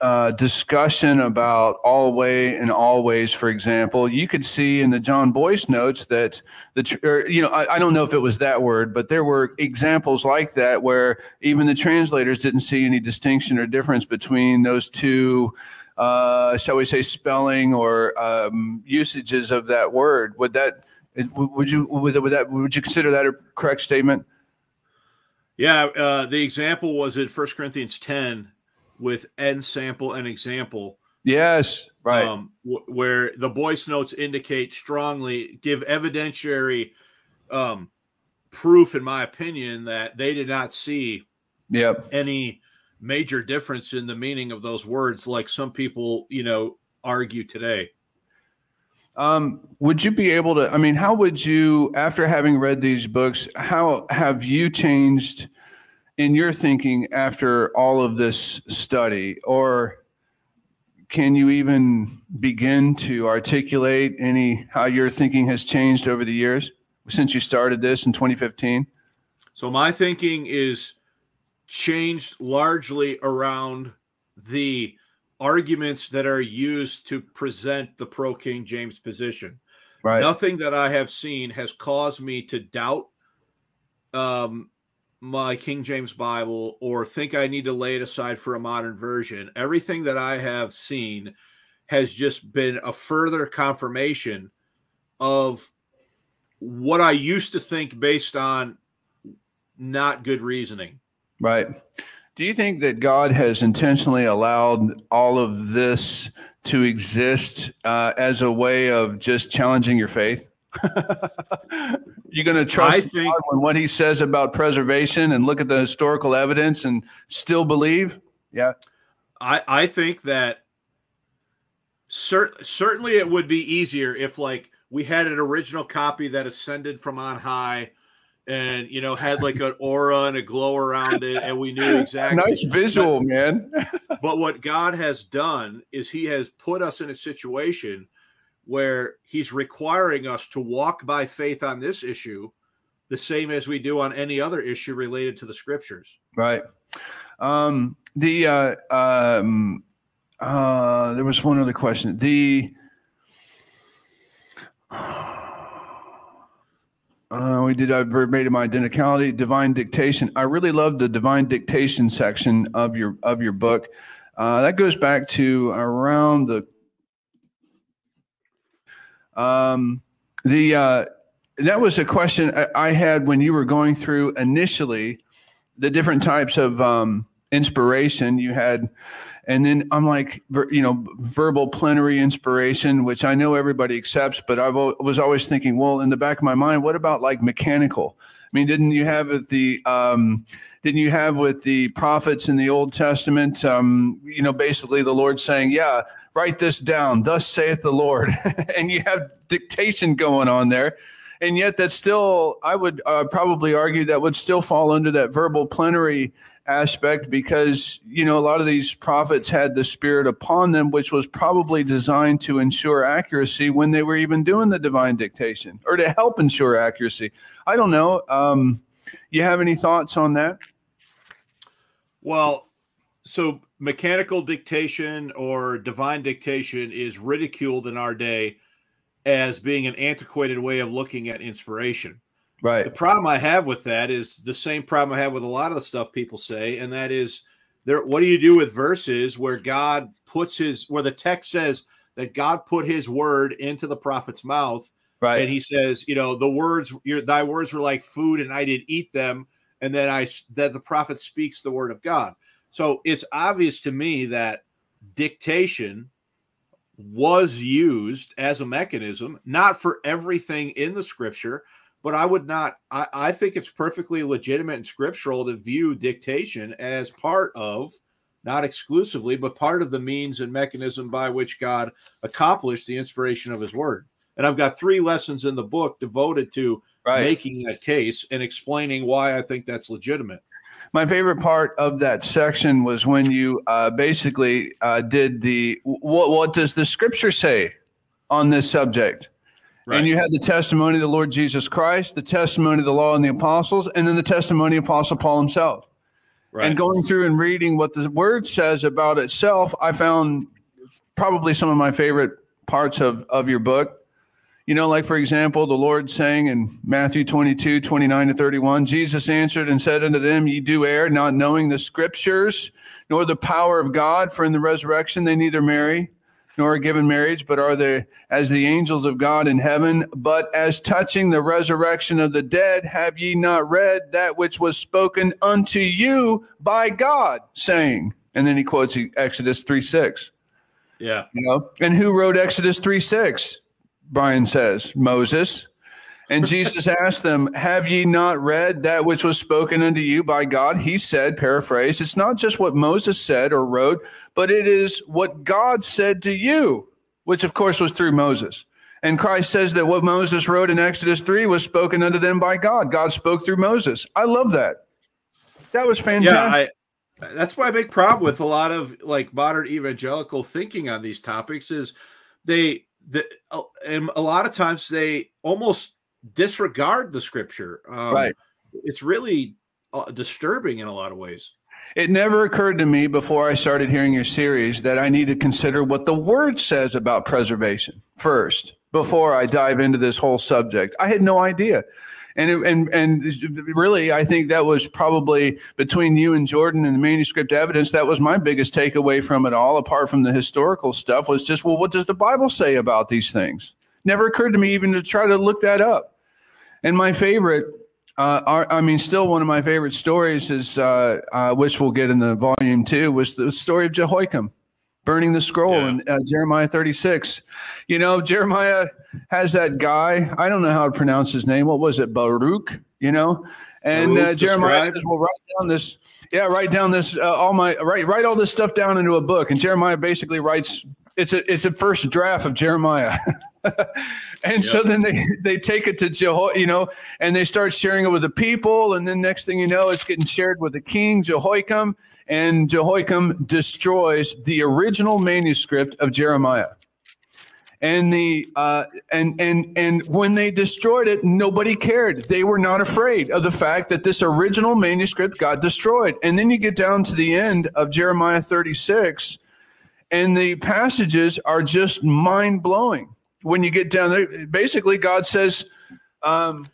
uh, discussion about always and always, for example, you could see in the John Bois notes that the, or, you know, I, I, don't know if it was that word, but there were examples like that where even the translators didn't see any distinction or difference between those two, uh, shall we say, spelling or um, usages of that word. Would that, would you, would that, would you consider that a correct statement? Yeah, uh, the example was in First Corinthians 10 with ensample and example. Yes, right. Um, w- where the Bois notes indicate strongly, give evidentiary um, proof, in my opinion, that they did not see yep. any major difference in the meaning of those words, like some people, you know, argue today. Um, would you be able to? I mean, how would you, after having read these books, how have you changed in your thinking after all of this study? Or can you even begin to articulate any how your thinking has changed over the years since you started this in 2015? So, my thinking is changed largely around the arguments that are used to present the pro King James position. Right. Nothing that I have seen has caused me to doubt um, my King James Bible or think I need to lay it aside for a modern version. Everything that I have seen has just been a further confirmation of what I used to think based on not good reasoning. Right. Do you think that God has intentionally allowed all of this to exist uh, as a way of just challenging your faith? You're going to trust think, God on what He says about preservation and look at the historical evidence and still believe? Yeah, I I think that cer- certainly it would be easier if like we had an original copy that ascended from on high and you know had like an aura and a glow around it and we knew exactly nice visual but, man. But what god has done is he has put us in a situation where he's requiring us to walk by faith on this issue the same as we do on any other issue related to the scriptures. Right. Um the uh um uh there was one other question. The Uh, we did a verbatim identicality, divine dictation. I really love the divine dictation section of your of your book. Uh, that goes back to around the um, the uh, that was a question I had when you were going through initially the different types of um, inspiration. You had and then I'm like, you know, verbal plenary inspiration, which I know everybody accepts, but I was always thinking, well, in the back of my mind, what about like mechanical? I mean, didn't you have at the, um, didn't you have with the prophets in the Old Testament, um, you know, basically the Lord saying, yeah, write this down, thus saith the Lord. and you have dictation going on there and yet that still i would uh, probably argue that would still fall under that verbal plenary aspect because you know a lot of these prophets had the spirit upon them which was probably designed to ensure accuracy when they were even doing the divine dictation or to help ensure accuracy. I don't know. Um, you have any thoughts on that? Well so mechanical dictation or divine dictation is ridiculed in our day as being an antiquated way of looking at inspiration Right. The problem I have with that is the same problem I have with a lot of the stuff people say, and that is there. What do you do with verses where God puts his where the text says that God put His word into the prophet's mouth, right? And he says, you know, the words, your thy words were like food, and I did eat them, and then I that the prophet speaks the word of God. So it's obvious to me that dictation was used as a mechanism, not for everything in the scripture, but I would not. I, I think it's perfectly legitimate and scriptural to view dictation as part of, not exclusively, but part of the means and mechanism by which God accomplished the inspiration of His Word. And I've got three lessons in the book devoted to right. making that case and explaining why I think that's legitimate. My favorite part of that section was when you uh, basically uh, did the what, what does the scripture say on this subject? Right. And you had the testimony of the Lord Jesus Christ, the testimony of the law and the apostles, and then the testimony of Apostle Paul himself. Right. And going through and reading what the word says about itself, I found probably some of my favorite parts of, of your book. You know, like for example, the Lord saying in Matthew 22, 29 to 31, Jesus answered and said unto them, Ye do err, not knowing the scriptures, nor the power of God, for in the resurrection they neither marry nor given marriage, but are they as the angels of God in heaven. But as touching the resurrection of the dead, have ye not read that which was spoken unto you by God, saying, and then he quotes Exodus 3 6. Yeah. You know, and who wrote Exodus 3 6? Bryan says, Moses. And Jesus asked them, Have ye not read that which was spoken unto you by God? He said, paraphrase, it's not just what Moses said or wrote, but it is what God said to you, which of course was through Moses. And Christ says that what Moses wrote in Exodus 3 was spoken unto them by God. God spoke through Moses. I love that. That was fantastic. Yeah, I, that's my big problem with a lot of like modern evangelical thinking on these topics is they the and a lot of times they almost disregard the scripture. Um, right. It's really uh, disturbing in a lot of ways. It never occurred to me before I started hearing your series that I need to consider what the word says about preservation first before I dive into this whole subject. I had no idea. And, it, and and really, I think that was probably between you and Jordan and the manuscript evidence. That was my biggest takeaway from it all, apart from the historical stuff, was just well, what does the Bible say about these things? Never occurred to me even to try to look that up. And my favorite, uh, are, I mean, still one of my favorite stories is, uh, uh, which we'll get in the volume two, was the story of Jehoiakim burning the scroll yeah. in uh, Jeremiah 36. You know, Jeremiah has that guy. I don't know how to pronounce his name. What was it? Baruch, you know? And uh, Jeremiah says, well, write down this. Yeah, write down this, uh, all my, write, write all this stuff down into a book. And Jeremiah basically writes, it's a, it's a first draft of Jeremiah. and yep. so then they, they take it to Jeho, you know, and they start sharing it with the people. And then next thing you know, it's getting shared with the king, Jehoiakim, and Jehoiakim destroys the original manuscript of Jeremiah. And the uh, and and and when they destroyed it, nobody cared. They were not afraid of the fact that this original manuscript got destroyed. And then you get down to the end of Jeremiah 36, and the passages are just mind blowing when you get down there, basically God says, um,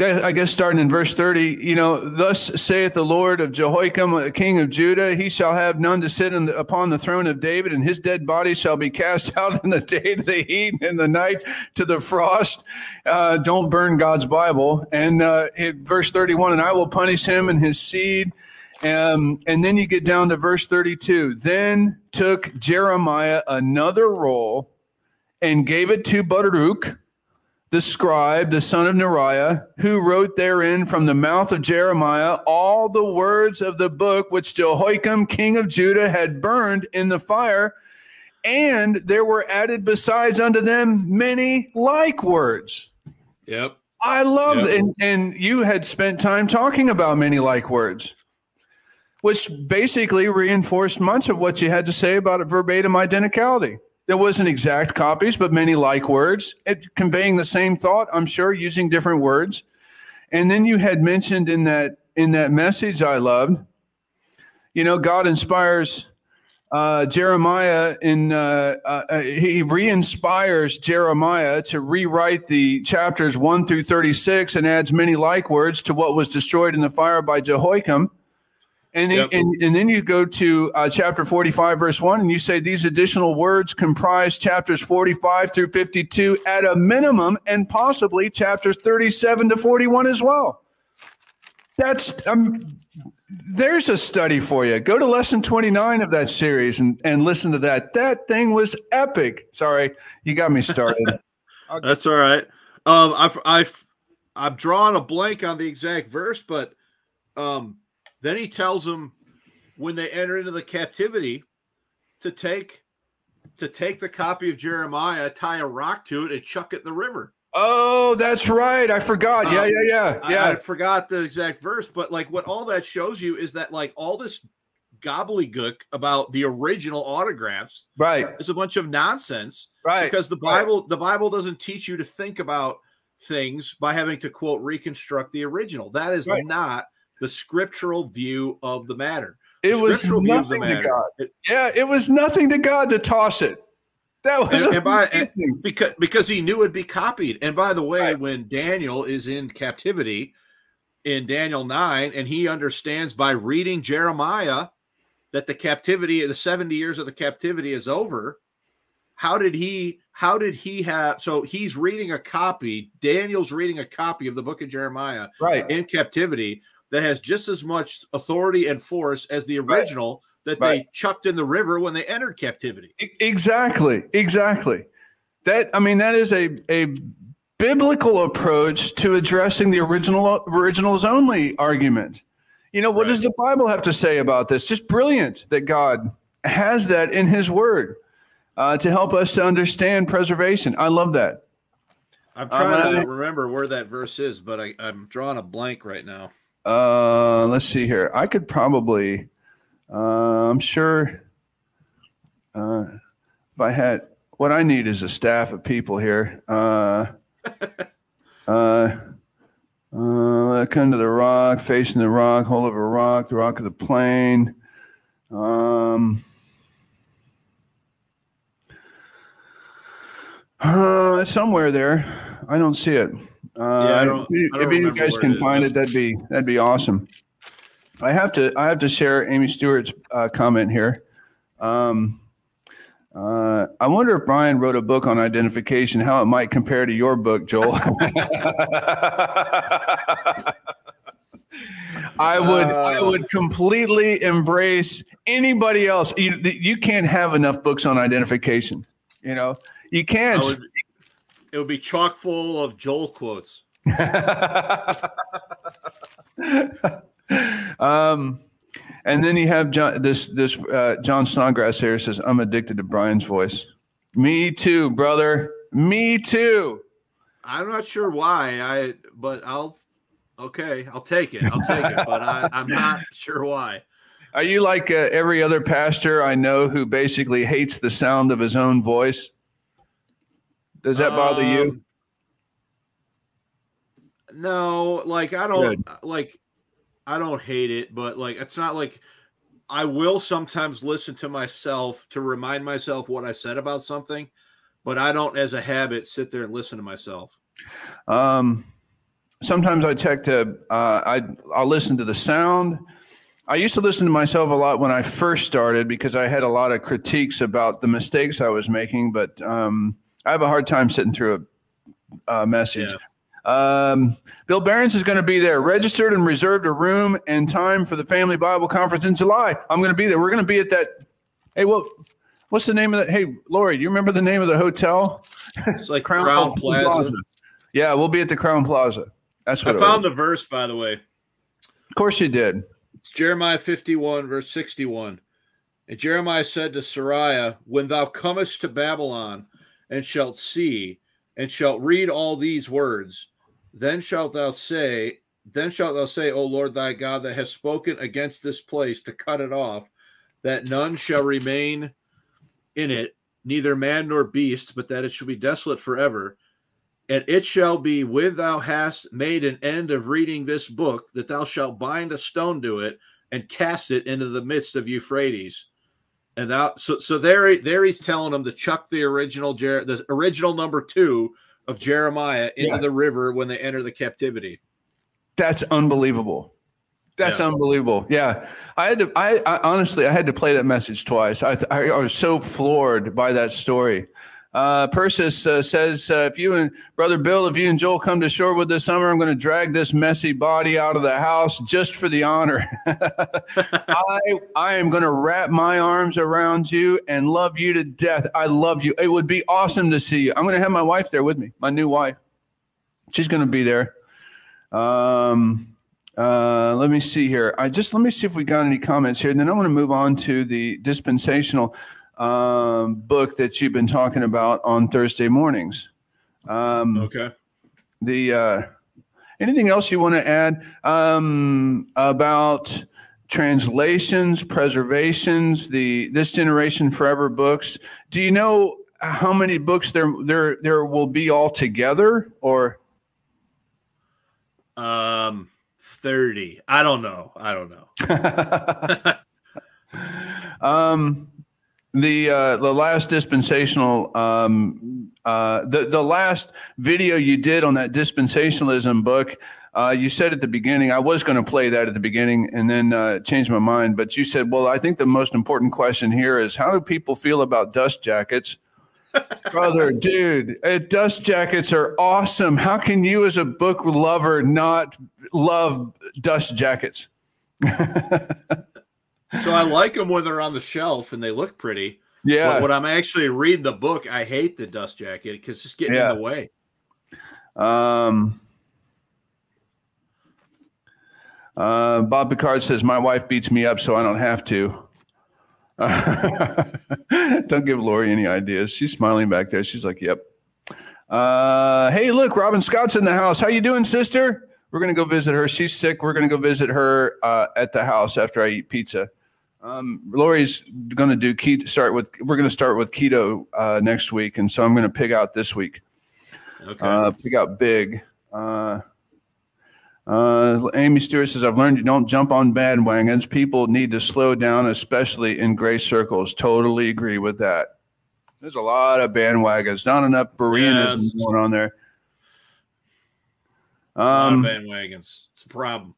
I guess starting in verse 30, you know, thus saith the Lord of Jehoiakim, king of Judah, he shall have none to sit the, upon the throne of David, and his dead body shall be cast out in the day to the heat, and in the night to the frost. Uh, don't burn God's Bible. And uh, verse 31, and I will punish him and his seed. Um, and then you get down to verse 32. Then took Jeremiah another roll and gave it to Baruch, the scribe, the son of Neriah, who wrote therein from the mouth of Jeremiah all the words of the book which Jehoiakim, king of Judah, had burned in the fire. And there were added besides unto them many like words. Yep. I love yep. and, and you had spent time talking about many like words, which basically reinforced much of what you had to say about a verbatim identicality. There wasn't exact copies, but many like words, it, conveying the same thought. I'm sure using different words. And then you had mentioned in that in that message I loved, you know, God inspires uh, Jeremiah in uh, uh, uh he re-inspires Jeremiah to rewrite the chapters one through thirty-six and adds many like words to what was destroyed in the fire by Jehoiakim. And then, yep. and, and then you go to uh, chapter 45, verse 1, and you say these additional words comprise chapters 45 through 52 at a minimum, and possibly chapters 37 to 41 as well. That's um, there's a study for you. Go to lesson 29 of that series and, and listen to that. That thing was epic. Sorry, you got me started. That's all right. Um, I've, I've, I've drawn a blank on the exact verse, but um, then he tells them when they enter into the captivity to take to take the copy of Jeremiah, tie a rock to it, and chuck it in the river. Oh, that's right. I forgot. Um, yeah, yeah, yeah, yeah. I, I, forgot the exact verse, but like what all that shows you is that like all this gobbledygook about the original autographs, right, is a bunch of nonsense, right? Because the Bible, right. the Bible doesn't teach you to think about things by having to quote reconstruct the original. That is right. not the scriptural view of the matter. The it was nothing to God. It, yeah, it was nothing to God to toss it. That was and, and by, and because because he knew it'd be copied. And by the way, right. when Daniel is in captivity in Daniel 9, and he understands by reading Jeremiah that the captivity, the 70 years of the captivity is over, how did he how did he have so he's reading a copy daniel's reading a copy of the book of jeremiah right in captivity that has just as much authority and force as the original right. that right. they chucked in the river when they entered captivity exactly exactly that i mean that is a a biblical approach to addressing the original originals only argument you know what right. does the bible have to say about this just brilliant that god has that in his word uh, to help us to understand preservation. I love that. I'm trying um, to remember where that verse is, but I, am drawing a blank right now. Uh, let's see here. I could probably, uh, I'm sure, uh, if I had, what I need is a staff of people here. Uh, uh, uh, come to the rock, facing the rock, hold of a rock, the rock of the plain. Um, Uh, somewhere there. I don't see it. Uh, yeah, I don't, if, I if you guys can find it, that'd be that'd be awesome. I have to I have to share Amy Stewart's uh, comment here. Um, uh, I wonder if Bryan wrote a book on identification, how it might compare to your book, Joel. I would I uh. would completely embrace anybody else. You, you can't have enough books on identification. You know, you can't. Would, it would be chock full of Joel quotes. um, and then you have John, this this uh, John Snodgrass here says, "I'm addicted to Bryan's voice." Me too, brother. Me too. I'm not sure why. I but I'll okay. I'll take it. I'll take it. But I, I'm not sure why. Are you like uh, every other pastor I know who basically hates the sound of his own voice? Does that bother um, you? No, like I don't Good. like I don't hate it, but like it's not like I will sometimes listen to myself to remind myself what I said about something, but I don't as a habit sit there and listen to myself. Um sometimes I check to uh I I'll listen to the sound. I used to listen to myself a lot when I first started because I had a lot of critiques about the mistakes I was making, but um I have a hard time sitting through a, a message. Yeah. Um, Bill Behrens is going to be there, registered and reserved a room and time for the Family Bible Conference in July. I'm going to be there. We're going to be at that. Hey, well, what's the name of that? Hey, Lori, do you remember the name of the hotel? It's like Crowne, Crowne Plaza. Plaza. Yeah, we'll be at the Crowne Plaza. That's what I found the verse, by the way. Of course, you did. It's Jeremiah 51, verse 61. And Jeremiah said to Seraiah, When thou comest to Babylon, and shalt see, and shalt read all these words. Then shalt thou say, Then shalt thou say, O Lord thy God, that has spoken against this place to cut it off, that none shall remain in it, neither man nor beast, but that it shall be desolate forever. And it shall be when thou hast made an end of reading this book, that thou shalt bind a stone to it and cast it into the midst of Euphrates and that so so there there he's telling them to chuck the original Jer- the original number two of Jeremiah into yeah. the river when they enter the captivity. That's unbelievable. That's yeah. unbelievable. Yeah, I had to. I, I, honestly, I had to play that message twice. I, I, I was so floored by that story. Uh, Persis uh, says, uh, if you and Brother Bill, if you and Joel come to Shorewood this summer, I'm going to drag this messy body out of the house just for the honor. I, I am going to wrap my arms around you and love you to death. I love you. It would be awesome to see you. I'm going to have my wife there with me, my new wife. She's going to be there. Um, uh, let me see here. I just let me see if we got any comments here. And then I want to move on to the dispensational um, book that you've been talking about on Thursday mornings. Um, okay. The uh, anything else you want to add um, about translations, preservations, the this generation forever books? Do you know how many books there there there will be all together, or? Um, thirty. I don't know. I don't know. um the uh, the last dispensational um, uh, the the last video you did on that dispensationalism book uh, you said at the beginning I was going to play that at the beginning and then uh, changed my mind but you said well I think the most important question here is how do people feel about dust jackets Brother, dude, uh, dust jackets are awesome. How can you, as a book lover, not love dust jackets? so I like them when they're on the shelf and they look pretty. Yeah. But when I'm actually reading the book, I hate the dust jacket because it's getting Yeah. in the way. Um, uh, Bob Picard says, My wife beats me up, so I don't have to. don't give Lori any ideas. She's smiling back there. She's like, Yep. Uh, hey, look, Robin Scott's in the house. How you doing, sister? We're gonna go visit her. She's sick. We're gonna go visit her uh, at the house after I eat pizza. Um, Lori's gonna do keto. Start with. We're gonna start with keto uh, next week, and so I'm gonna pig out this week. Okay. Uh, pick out big. Uh, uh, Amy Stewart says, I've learned you don't jump on bandwagons. People need to slow down, especially in grace circles. Totally agree with that. There's a lot of bandwagons, not enough Bereanism Yes. going on there. A lot of Um, bandwagons. It's a problem.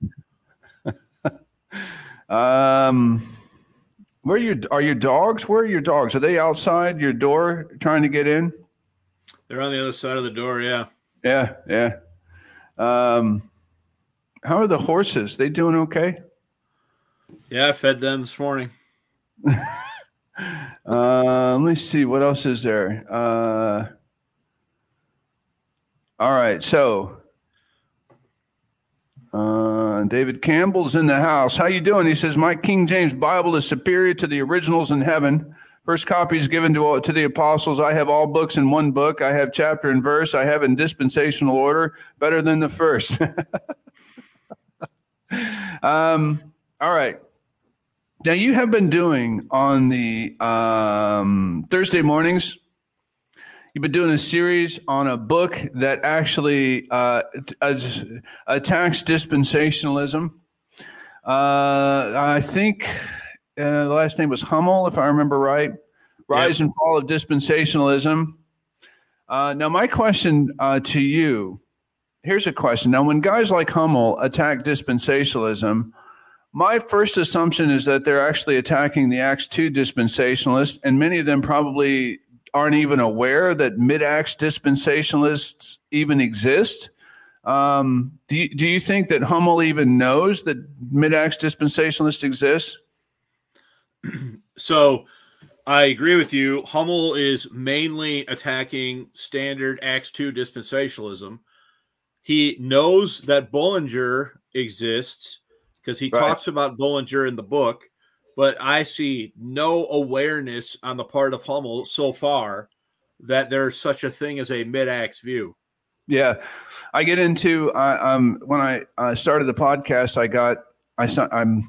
um, where are your are your dogs? Where are your dogs? Are they outside your door trying to get in? They're on the other side of the door. Yeah. Yeah, yeah. Um, how are the horses? They doing okay? Yeah. I fed them this morning. Uh, let me see what else is there. Uh, all right, so uh, David Campbell's in the house. How you doing? He says my King James Bible is superior to the originals in heaven. First copy is given to to the apostles. I have all books in one book. I have chapter and verse. I have in dispensational order, better than the first. um, all right. Now you have been doing on the um, Thursday mornings. You've been doing a series on a book that actually uh, attacks dispensationalism. Uh, I think uh, the last name was Hummel, if I remember right. Rise and Fall of Dispensationalism. Uh, now, my question uh, to you here's a question. Now, when guys like Hummel attack dispensationalism, my first assumption is that they're actually attacking the Acts 2 dispensationalists, and many of them probably aren't even aware that mid Acts dispensationalists even exist. Um, do, you, do you think that Hummel even knows that mid Acts dispensationalists exist? So I agree with you. Hummel is mainly attacking standard Acts 2 dispensationalism. He knows that Bullinger exists because he Right. talks about Bullinger in the book, but I see no awareness on the part of Hummel so far that there's such a thing as a mid Acts view. Yeah, I get into I um when I uh, started the podcast, I got I I'm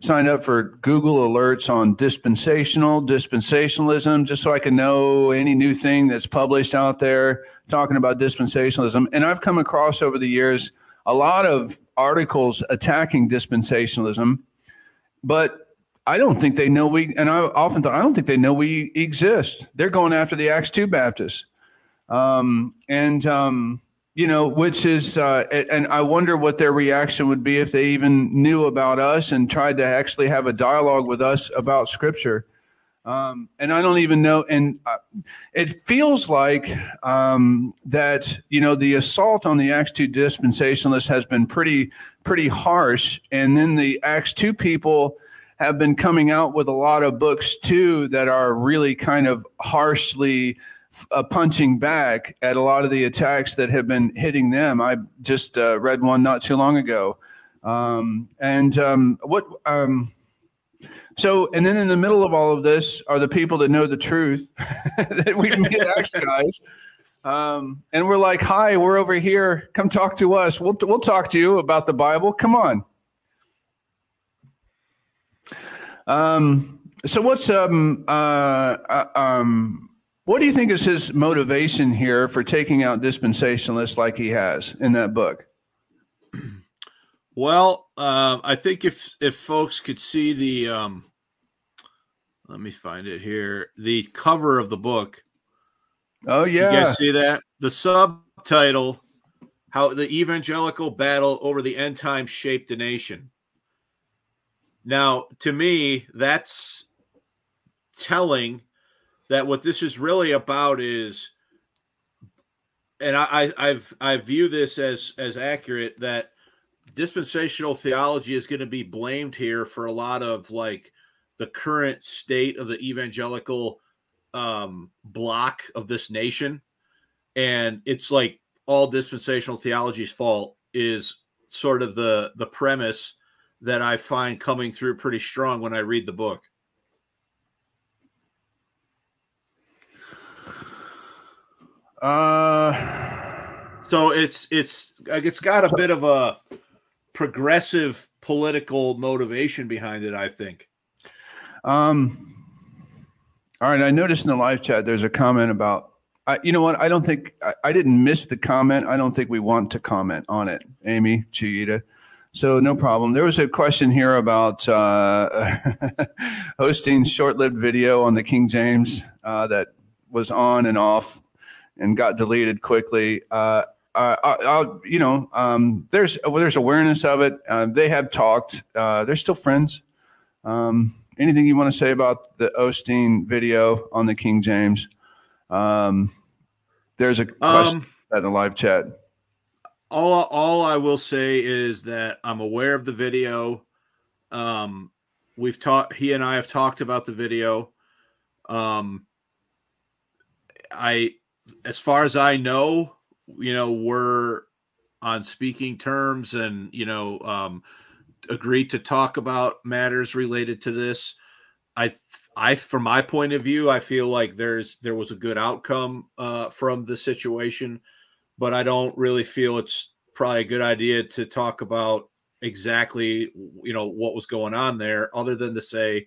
signed up for Google alerts on dispensational dispensationalism, just so I can know any new thing that's published out there talking about dispensationalism. And I've come across over the years a lot of articles attacking dispensationalism, but I don't think they know we. And I often thought I don't think they know we exist. They're going after the Acts two Baptists um, and um, you know, which is, uh, and I wonder what their reaction would be if they even knew about us and tried to actually have a dialogue with us about Scripture. Um, and I don't even know, and uh, it feels like um, that you know the assault on the Acts two dispensationalists has been pretty pretty harsh, and then the Acts two people have been coming out with a lot of books too that are really kind of harshly uh, punching back at a lot of the attacks that have been hitting them. I just uh, read one not too long ago, um, and um, what. Um, so, and then in the middle of all of this are the people that know the truth that we mid Acts guys. Um, and we're like, hi, we're over here. Come talk to us. We'll, we'll talk to you about the Bible. Come on. Um, so what's, um, uh, uh, um, what do you think is his motivation here for taking out dispensationalists like he has in that book? Well, um, I think if if folks could see the, um, let me find it here, the cover of the book. Oh yeah, You guys see that? The subtitle, "How the Evangelical Battle Over the End Times Shaped the Nation." Now, to me, that's telling that what this is really about is and I, I I've I view this as as accurate that dispensational theology is going to be blamed here for a lot of like the current state of the evangelical um block of this nation. And it's like all dispensational theology's fault is sort of the the premise that I find coming through pretty strong when I read the book. Uh, so it's it's it's got a bit of a progressive political motivation behind it. I think. Um. All right. I noticed in the live chat there's a comment about. I, you know what? I don't think I, I didn't miss the comment. I don't think we want to comment on it, Amy Chiita. So no problem. There was a question here about uh, Osteen's short-lived video on the King James uh, that was on and off and got deleted quickly. Uh, uh, I'll, you know, um, there's well, there's awareness of it. Uh, they have talked. Uh, they're still friends. Um, anything you want to say about the Osteen video on the King James? Um, there's a question um, in the live chat. All all I will say is that I'm aware of the video. Um, we've talked. He and I have talked about the video. Um, I as far as I know, you know, we're on speaking terms and, you know, um, agreed to talk about matters related to this. I, I, from my point of view, I feel like there's, there was a good outcome uh, from the situation, but I don't really feel it's probably a good idea to talk about exactly, you know, what was going on there other than to say,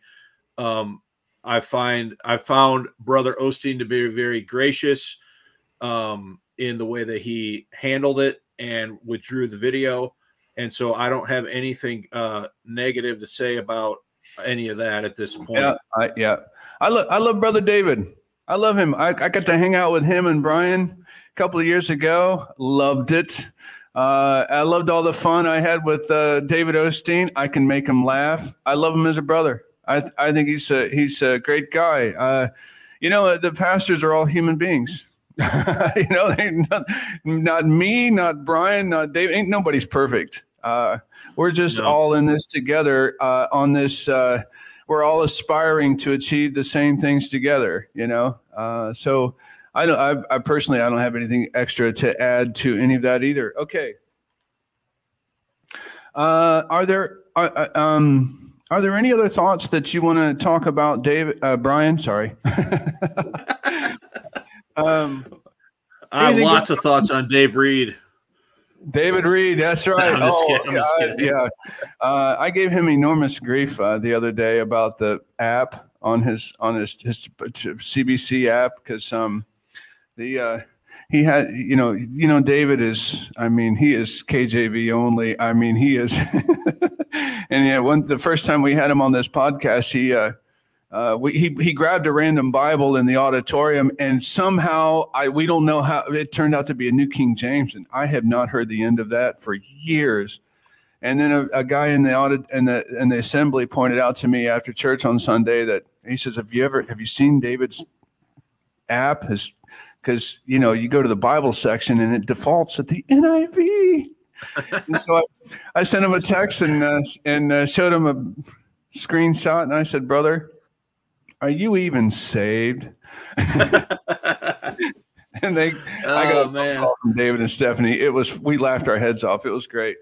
um, I find I found Brother Osteen to be very gracious um, in the way that he handled it and withdrew the video. And so I don't have anything uh, negative to say about any of that at this point. Yeah, I, yeah. I love I love brother David. I love him. I, I got to hang out with him and Bryan a couple of years ago. Loved it. Uh, I loved all the fun I had with uh, David Osteen. I can make him laugh. I love him as a brother. I I think he's a he's a great guy. Uh, you know, the pastors are all human beings. you know, not, not, me, not Bryan, not Dave. Ain't nobody's perfect. Uh, we're just no. all in this together uh, on this. Uh, we're all aspiring to achieve the same things together. You know, uh, so I don't. I, I, personally, I don't have anything extra to add to any of that either. Okay. Uh, are there? Uh, um, are there any other thoughts that you want to talk about, David? Bryan, sorry. Um, I have lots of thoughts on Dave Reed. David Reed, that's right. No, oh, kidding, yeah, uh, I gave him enormous grief uh, the other day about the app on his on his, his CBC app because um, the uh, he had you know you know David is I mean he is KJV only. I mean he is, and yeah, when the first time we had him on this podcast, he uh, we, he, he grabbed a random Bible in the auditorium, and somehow I we don't know how it turned out to be a New King James, and I have not heard the end of that for years. And then a, a guy in the audit in the in the assembly pointed out to me after church on Sunday that he says, "Have you ever have you seen David's app? Because you know you go to the Bible section and it defaults at the NIV." and so I, I sent him a text and uh, and uh, showed him a screenshot, and I said, "Brother." Are you even saved? and they, oh, I got a phone call from David and Stephanie. It was, we laughed our heads off. It was great.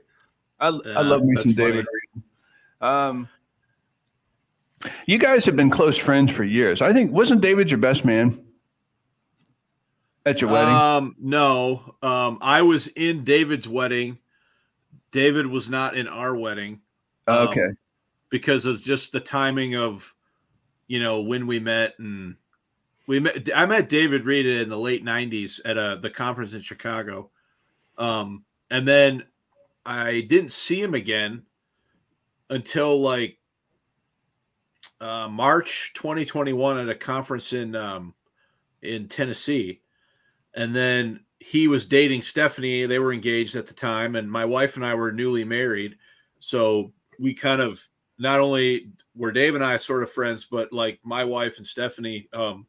I, yeah, I love me some funny. David. Um, you guys have been close friends for years. I think, wasn't David your best man at your wedding? Um, no. Um, I was in David's wedding. David was not in our wedding. Um, okay. Because of just the timing of you know, when we met and we met I met David Reed in the late 90s at a uh, the conference in Chicago. Um and then I didn't see him again until like uh, March 2021 at a conference in um, in Tennessee, and then he was dating Stephanie. They were engaged at the time, and my wife and I were newly married. So we kind of not only were Dave and I sort of friends, but like my wife and Stephanie um,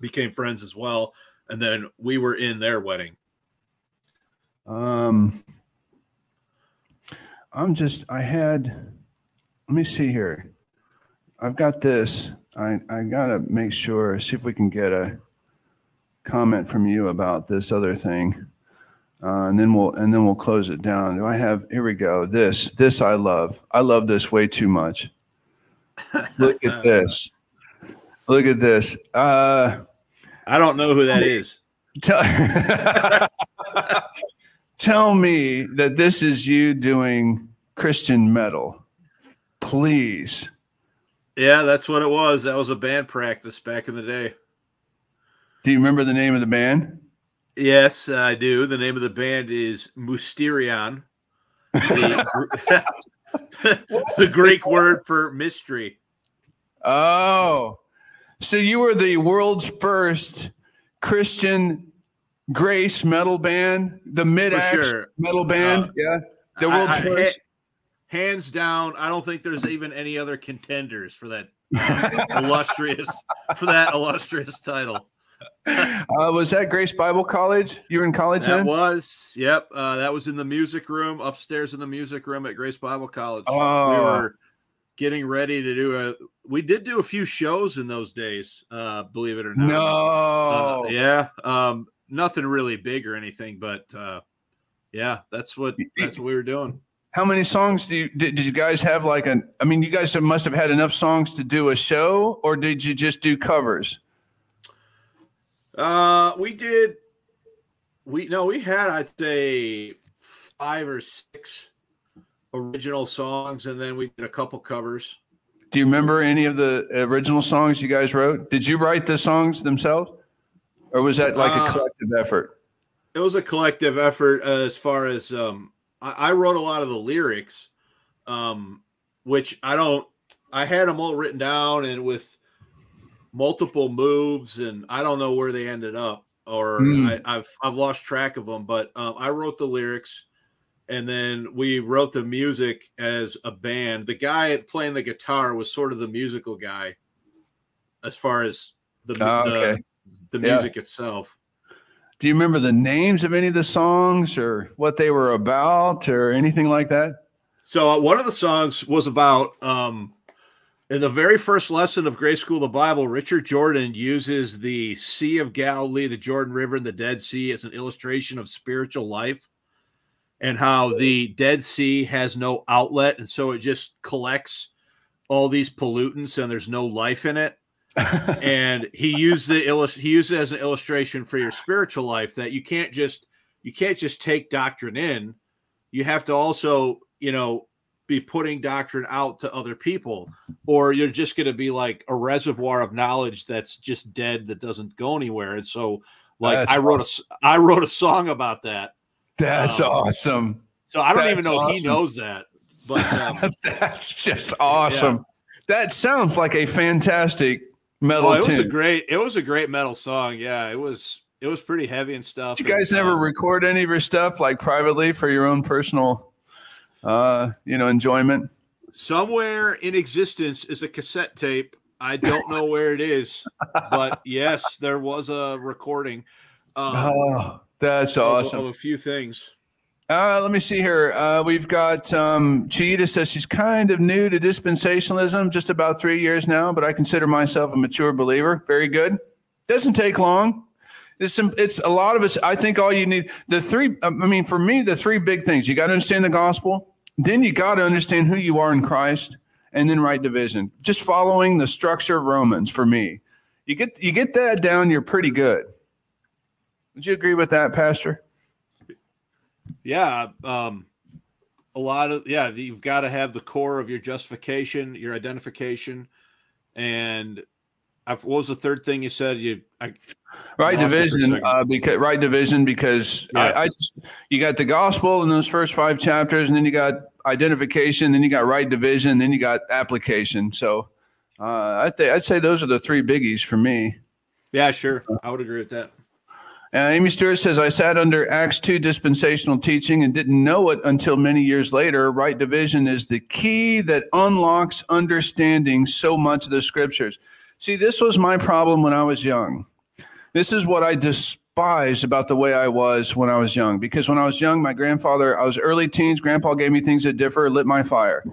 became friends as well. And then we were in their wedding. Um, I'm just, I had, let me see here. I've got this. I, I got to make sure, see if we can get a comment from you about this other thing. Uh, and then we'll and then we'll close it down. Do I have here we go. This this I love. I love this way too much. Look at this. Look at this. Uh, I don't know who that is. Tell, tell me that this is you doing Christian metal, please. Yeah, that's what it was. That was a band practice back in the day. Do you remember the name of the band? Yes, I do. The name of the band is Mysterion. The, the Greek word for mystery. Oh, so you were the world's first Christian grace metal band, the mid sure. metal band. Uh, yeah, the world's I, I, first. Hands down, I don't think there's even any other contenders for that illustrious for that illustrious title. uh, was that Grace Bible College? You were in college that then? was. Yep. Uh, that was in the music room upstairs in the music room at Grace Bible College. Oh. We were getting ready to do a. We did do a few shows in those days. Uh, believe it or not. No. Uh, yeah. Um, nothing really big or anything, but uh, yeah, that's what that's what we were doing. How many songs do you did, did you guys have? Like an, I mean, you guys must have had enough songs to do a show, or did you just do covers? Uh, we did. We no, we had I'd say five or six original songs, and then we did a couple covers. Do you remember any of the original songs you guys wrote? Did you write the songs themselves, or was that like a uh, collective effort? It was a collective effort uh, as far as um, I, I, wrote a lot of the lyrics, um, which I don't. I had them all written down, and with multiple moves, and I don't know where they ended up, or mm. I, have I've lost track of them. But um, I wrote the lyrics, and then we wrote the music as a band. The guy playing the guitar was sort of the musical guy, as far as the oh, okay. the, the music yeah. itself. Do you remember the names of any of the songs or what they were about or anything like that? So uh, one of the songs was about um, in the very first lesson of Grace School of the Bible, Richard Jordan uses the Sea of Galilee, the Jordan River, and the Dead Sea as an illustration of spiritual life and how the Dead Sea has no outlet. And so it just collects all these pollutants and there's no life in it. and he used the illust- he used it as an illustration for your spiritual life that you can't just you can't just take doctrine in you have to also you know be putting doctrine out to other people or you're just going to be like a reservoir of knowledge that's just dead that doesn't go anywhere and so like that's i wrote awesome. a i wrote a song about that that's um, awesome so i don't that's even know awesome. he knows that but um, that's just awesome yeah. that sounds like a fantastic metal oh, it tune. was a great it was a great metal song yeah it was it was pretty heavy and stuff Did you guys and, never um, record any of your stuff like privately for your own personal uh, you know, enjoyment? Somewhere in existence is a cassette tape. I don't know where it is, but yes, there was a recording. Um, oh, that's awesome. Of, of a few things. Uh, let me see here. Uh, we've got um, Cheetah says she's kind of new to dispensationalism, just about three years now, but I consider myself a mature believer. Very good. Doesn't take long. It's some, it's a lot of it's. I think all you need the three. I mean, for me, the three big things you got to understand the gospel. Then you got to understand who you are in Christ, and then right division. Just following the structure of Romans for me. You get you get that down, you're pretty good. Would you agree with that, Pastor? Yeah, um, a lot of yeah. You've got to have the core of your justification, your identification, and what was the third thing you said? You I, right division uh, because right division because yeah. I, I, just you got the gospel in those first five chapters, and then you got identification, then you got right division, then you got application. So uh, I th- I'd say those are the three biggies for me. Yeah, sure, I would agree with that. Uh, Amy Stewart says, I sat under Acts 2 dispensational teaching and didn't know it until many years later. Right division is the key that unlocks understanding so much of the scriptures. See, this was my problem when I was young. This is what I despised about the way I was when I was young. Because when I was young, my grandfather, I was early teens, grandpa gave me things that differ, lit my fire.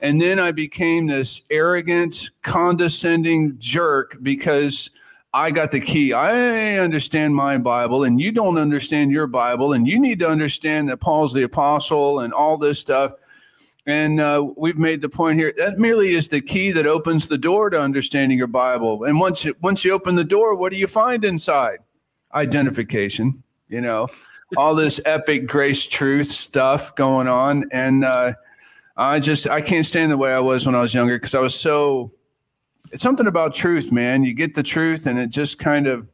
And then I became this arrogant, condescending jerk because I got the key. I understand my Bible, and you don't understand your Bible, and you need to understand that Paul's the apostle and all this stuff. And uh, we've made the point here that merely is the key that opens the door to understanding your Bible. And once it, once you open the door, what do you find inside? Identification. You know, all this epic grace truth stuff going on, and uh, I just I can't stand the way I was when I was younger because I was so. It's something about truth, man. You get the truth, and it just kind of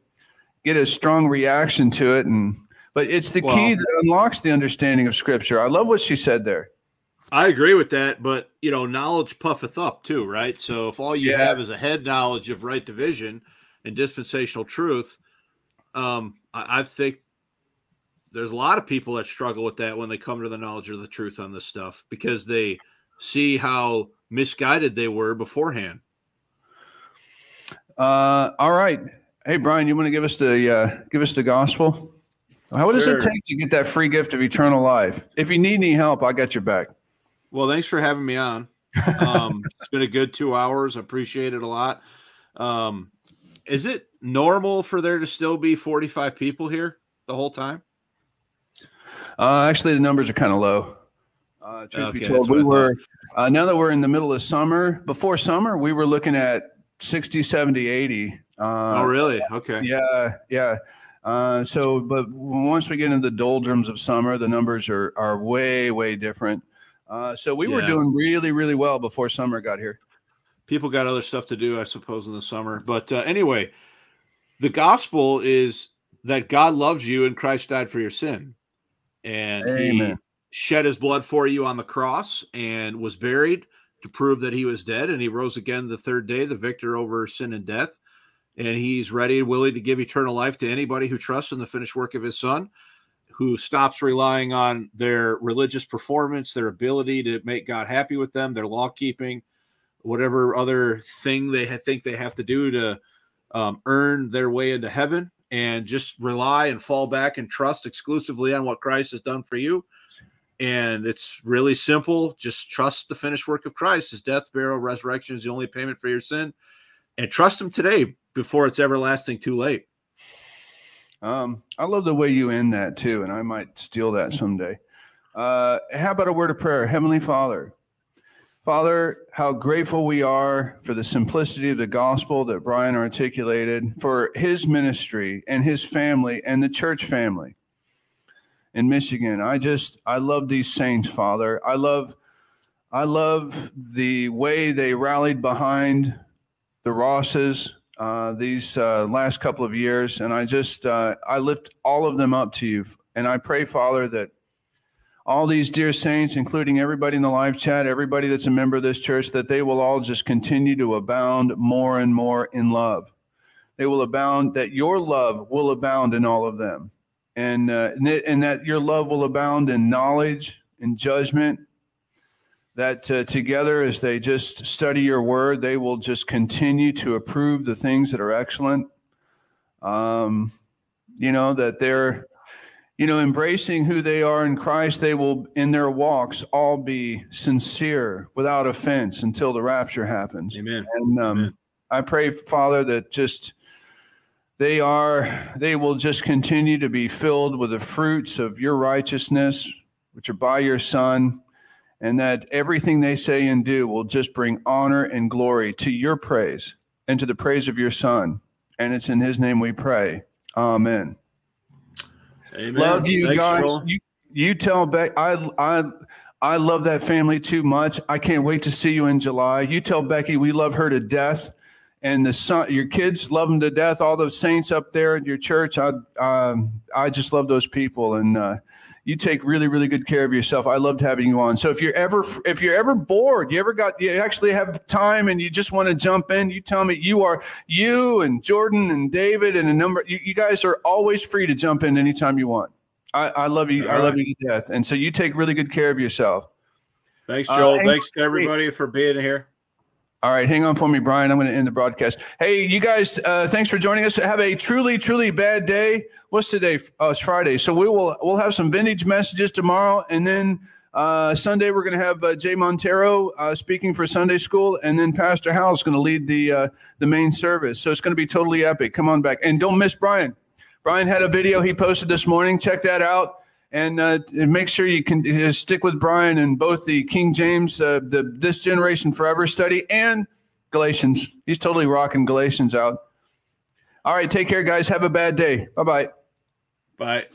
get a strong reaction to it, and but it's the well, key that unlocks the understanding of Scripture. I love what she said there. I agree with that, but you know, knowledge puffeth up too, right? So if all you yeah. have is a head knowledge of right division and dispensational truth, um, I, I, think there's a lot of people that struggle with that when they come to the knowledge of the truth on this stuff because they see how misguided they were beforehand. Uh, all right. Hey, Bryan, you want to give us the uh, give us the gospel? How does sure. it take to get that free gift of eternal life? If you need any help, I got your back. Well, thanks for having me on. Um, it's been a good two hours. I appreciate it a lot. Um, is it normal for there to still be 45 people here the whole time? Uh, actually, the numbers are kind of low. Uh, truth okay, be told, we were uh, now that we're in the middle of summer. Before summer, we were looking at 60, 70, 80. Uh, oh, really? Okay. Yeah, yeah. Uh, so, but once we get into the doldrums of summer, the numbers are are way, way different. Uh, so we yeah. were doing really, really well before summer got here. People got other stuff to do, I suppose, in the summer. But uh, anyway, the gospel is that God loves you and Christ died for your sin. And Amen. he shed his blood for you on the cross and was buried to prove that he was dead. And he rose again the third day, the victor over sin and death. And he's ready and willing to give eternal life to anybody who trusts in the finished work of his son who stops relying on their religious performance, their ability to make God happy with them, their law keeping, whatever other thing they think they have to do to um, earn their way into heaven, and just rely and fall back and trust exclusively on what Christ has done for you. And it's really simple. Just trust the finished work of Christ. His death, burial, resurrection is the only payment for your sin. And trust him today before it's everlasting too late. Um, I love the way you end that too, and I might steal that someday. Uh, how about a word of prayer? Heavenly Father, Father, how grateful we are for the simplicity of the gospel that Bryan articulated, for his ministry and his family and the church family in Michigan. I just, I love these saints, Father. I love, I love the way they rallied behind the Rosses uh, these uh, last couple of years, and I just uh, I lift all of them up to you, and I pray, Father, that all these dear saints, including everybody in the live chat, everybody that's a member of this church, that they will all just continue to abound more and more in love. They will abound, that your love will abound in all of them, and uh, and that your love will abound in knowledge, and judgment, that uh, together, as they just study your word, they will just continue to approve the things that are excellent. Um, you know, that they're, you know, embracing who they are in Christ, they will, in their walks, all be sincere without offense until the rapture happens. Amen. And um, Amen. I pray, Father, that just they are, they will just continue to be filled with the fruits of your righteousness, which are by your Son and that everything they say and do will just bring honor and glory to your praise and to the praise of your Son. And it's in His name we pray. Amen. Amen. Love you Thanks, guys. You, you tell Beck. I I I love that family too much. I can't wait to see you in July. You tell Becky we love her to death, and the son, your kids love them to death. All those saints up there at your church, I um, I just love those people, and uh, you take really really good care of yourself. I loved having you on. So if you're ever if you're ever bored you ever got you actually have time and you just want to jump in you tell me you are you and jordan and david and a number you, you guys are always free to jump in anytime you want. I, I love you All i love you to death. And so you take really good care of yourself. Thanks uh, joel. uh, thanks to everybody for being here All right, hang on for me, Bryan. I'm going to end the broadcast. Hey, you guys, uh, thanks for joining us. Have a truly, truly bad day. What's today? Oh, it's Friday. So we will we'll have some vintage messages tomorrow, and then uh, Sunday we're going to have uh, Jay Montero uh, speaking for Sunday school, and then Pastor Hal is going to lead the uh, the main service. So it's going to be totally epic. Come on back, and don't miss Bryan. Bryan had a video he posted this morning. Check that out and, uh, make sure you can uh, stick with Bryan in both the King James, uh, the This Generation Forever study, and Galatians. He's totally rocking Galatians out. All right, take care, guys. Have a bad day. Bye-bye. Bye.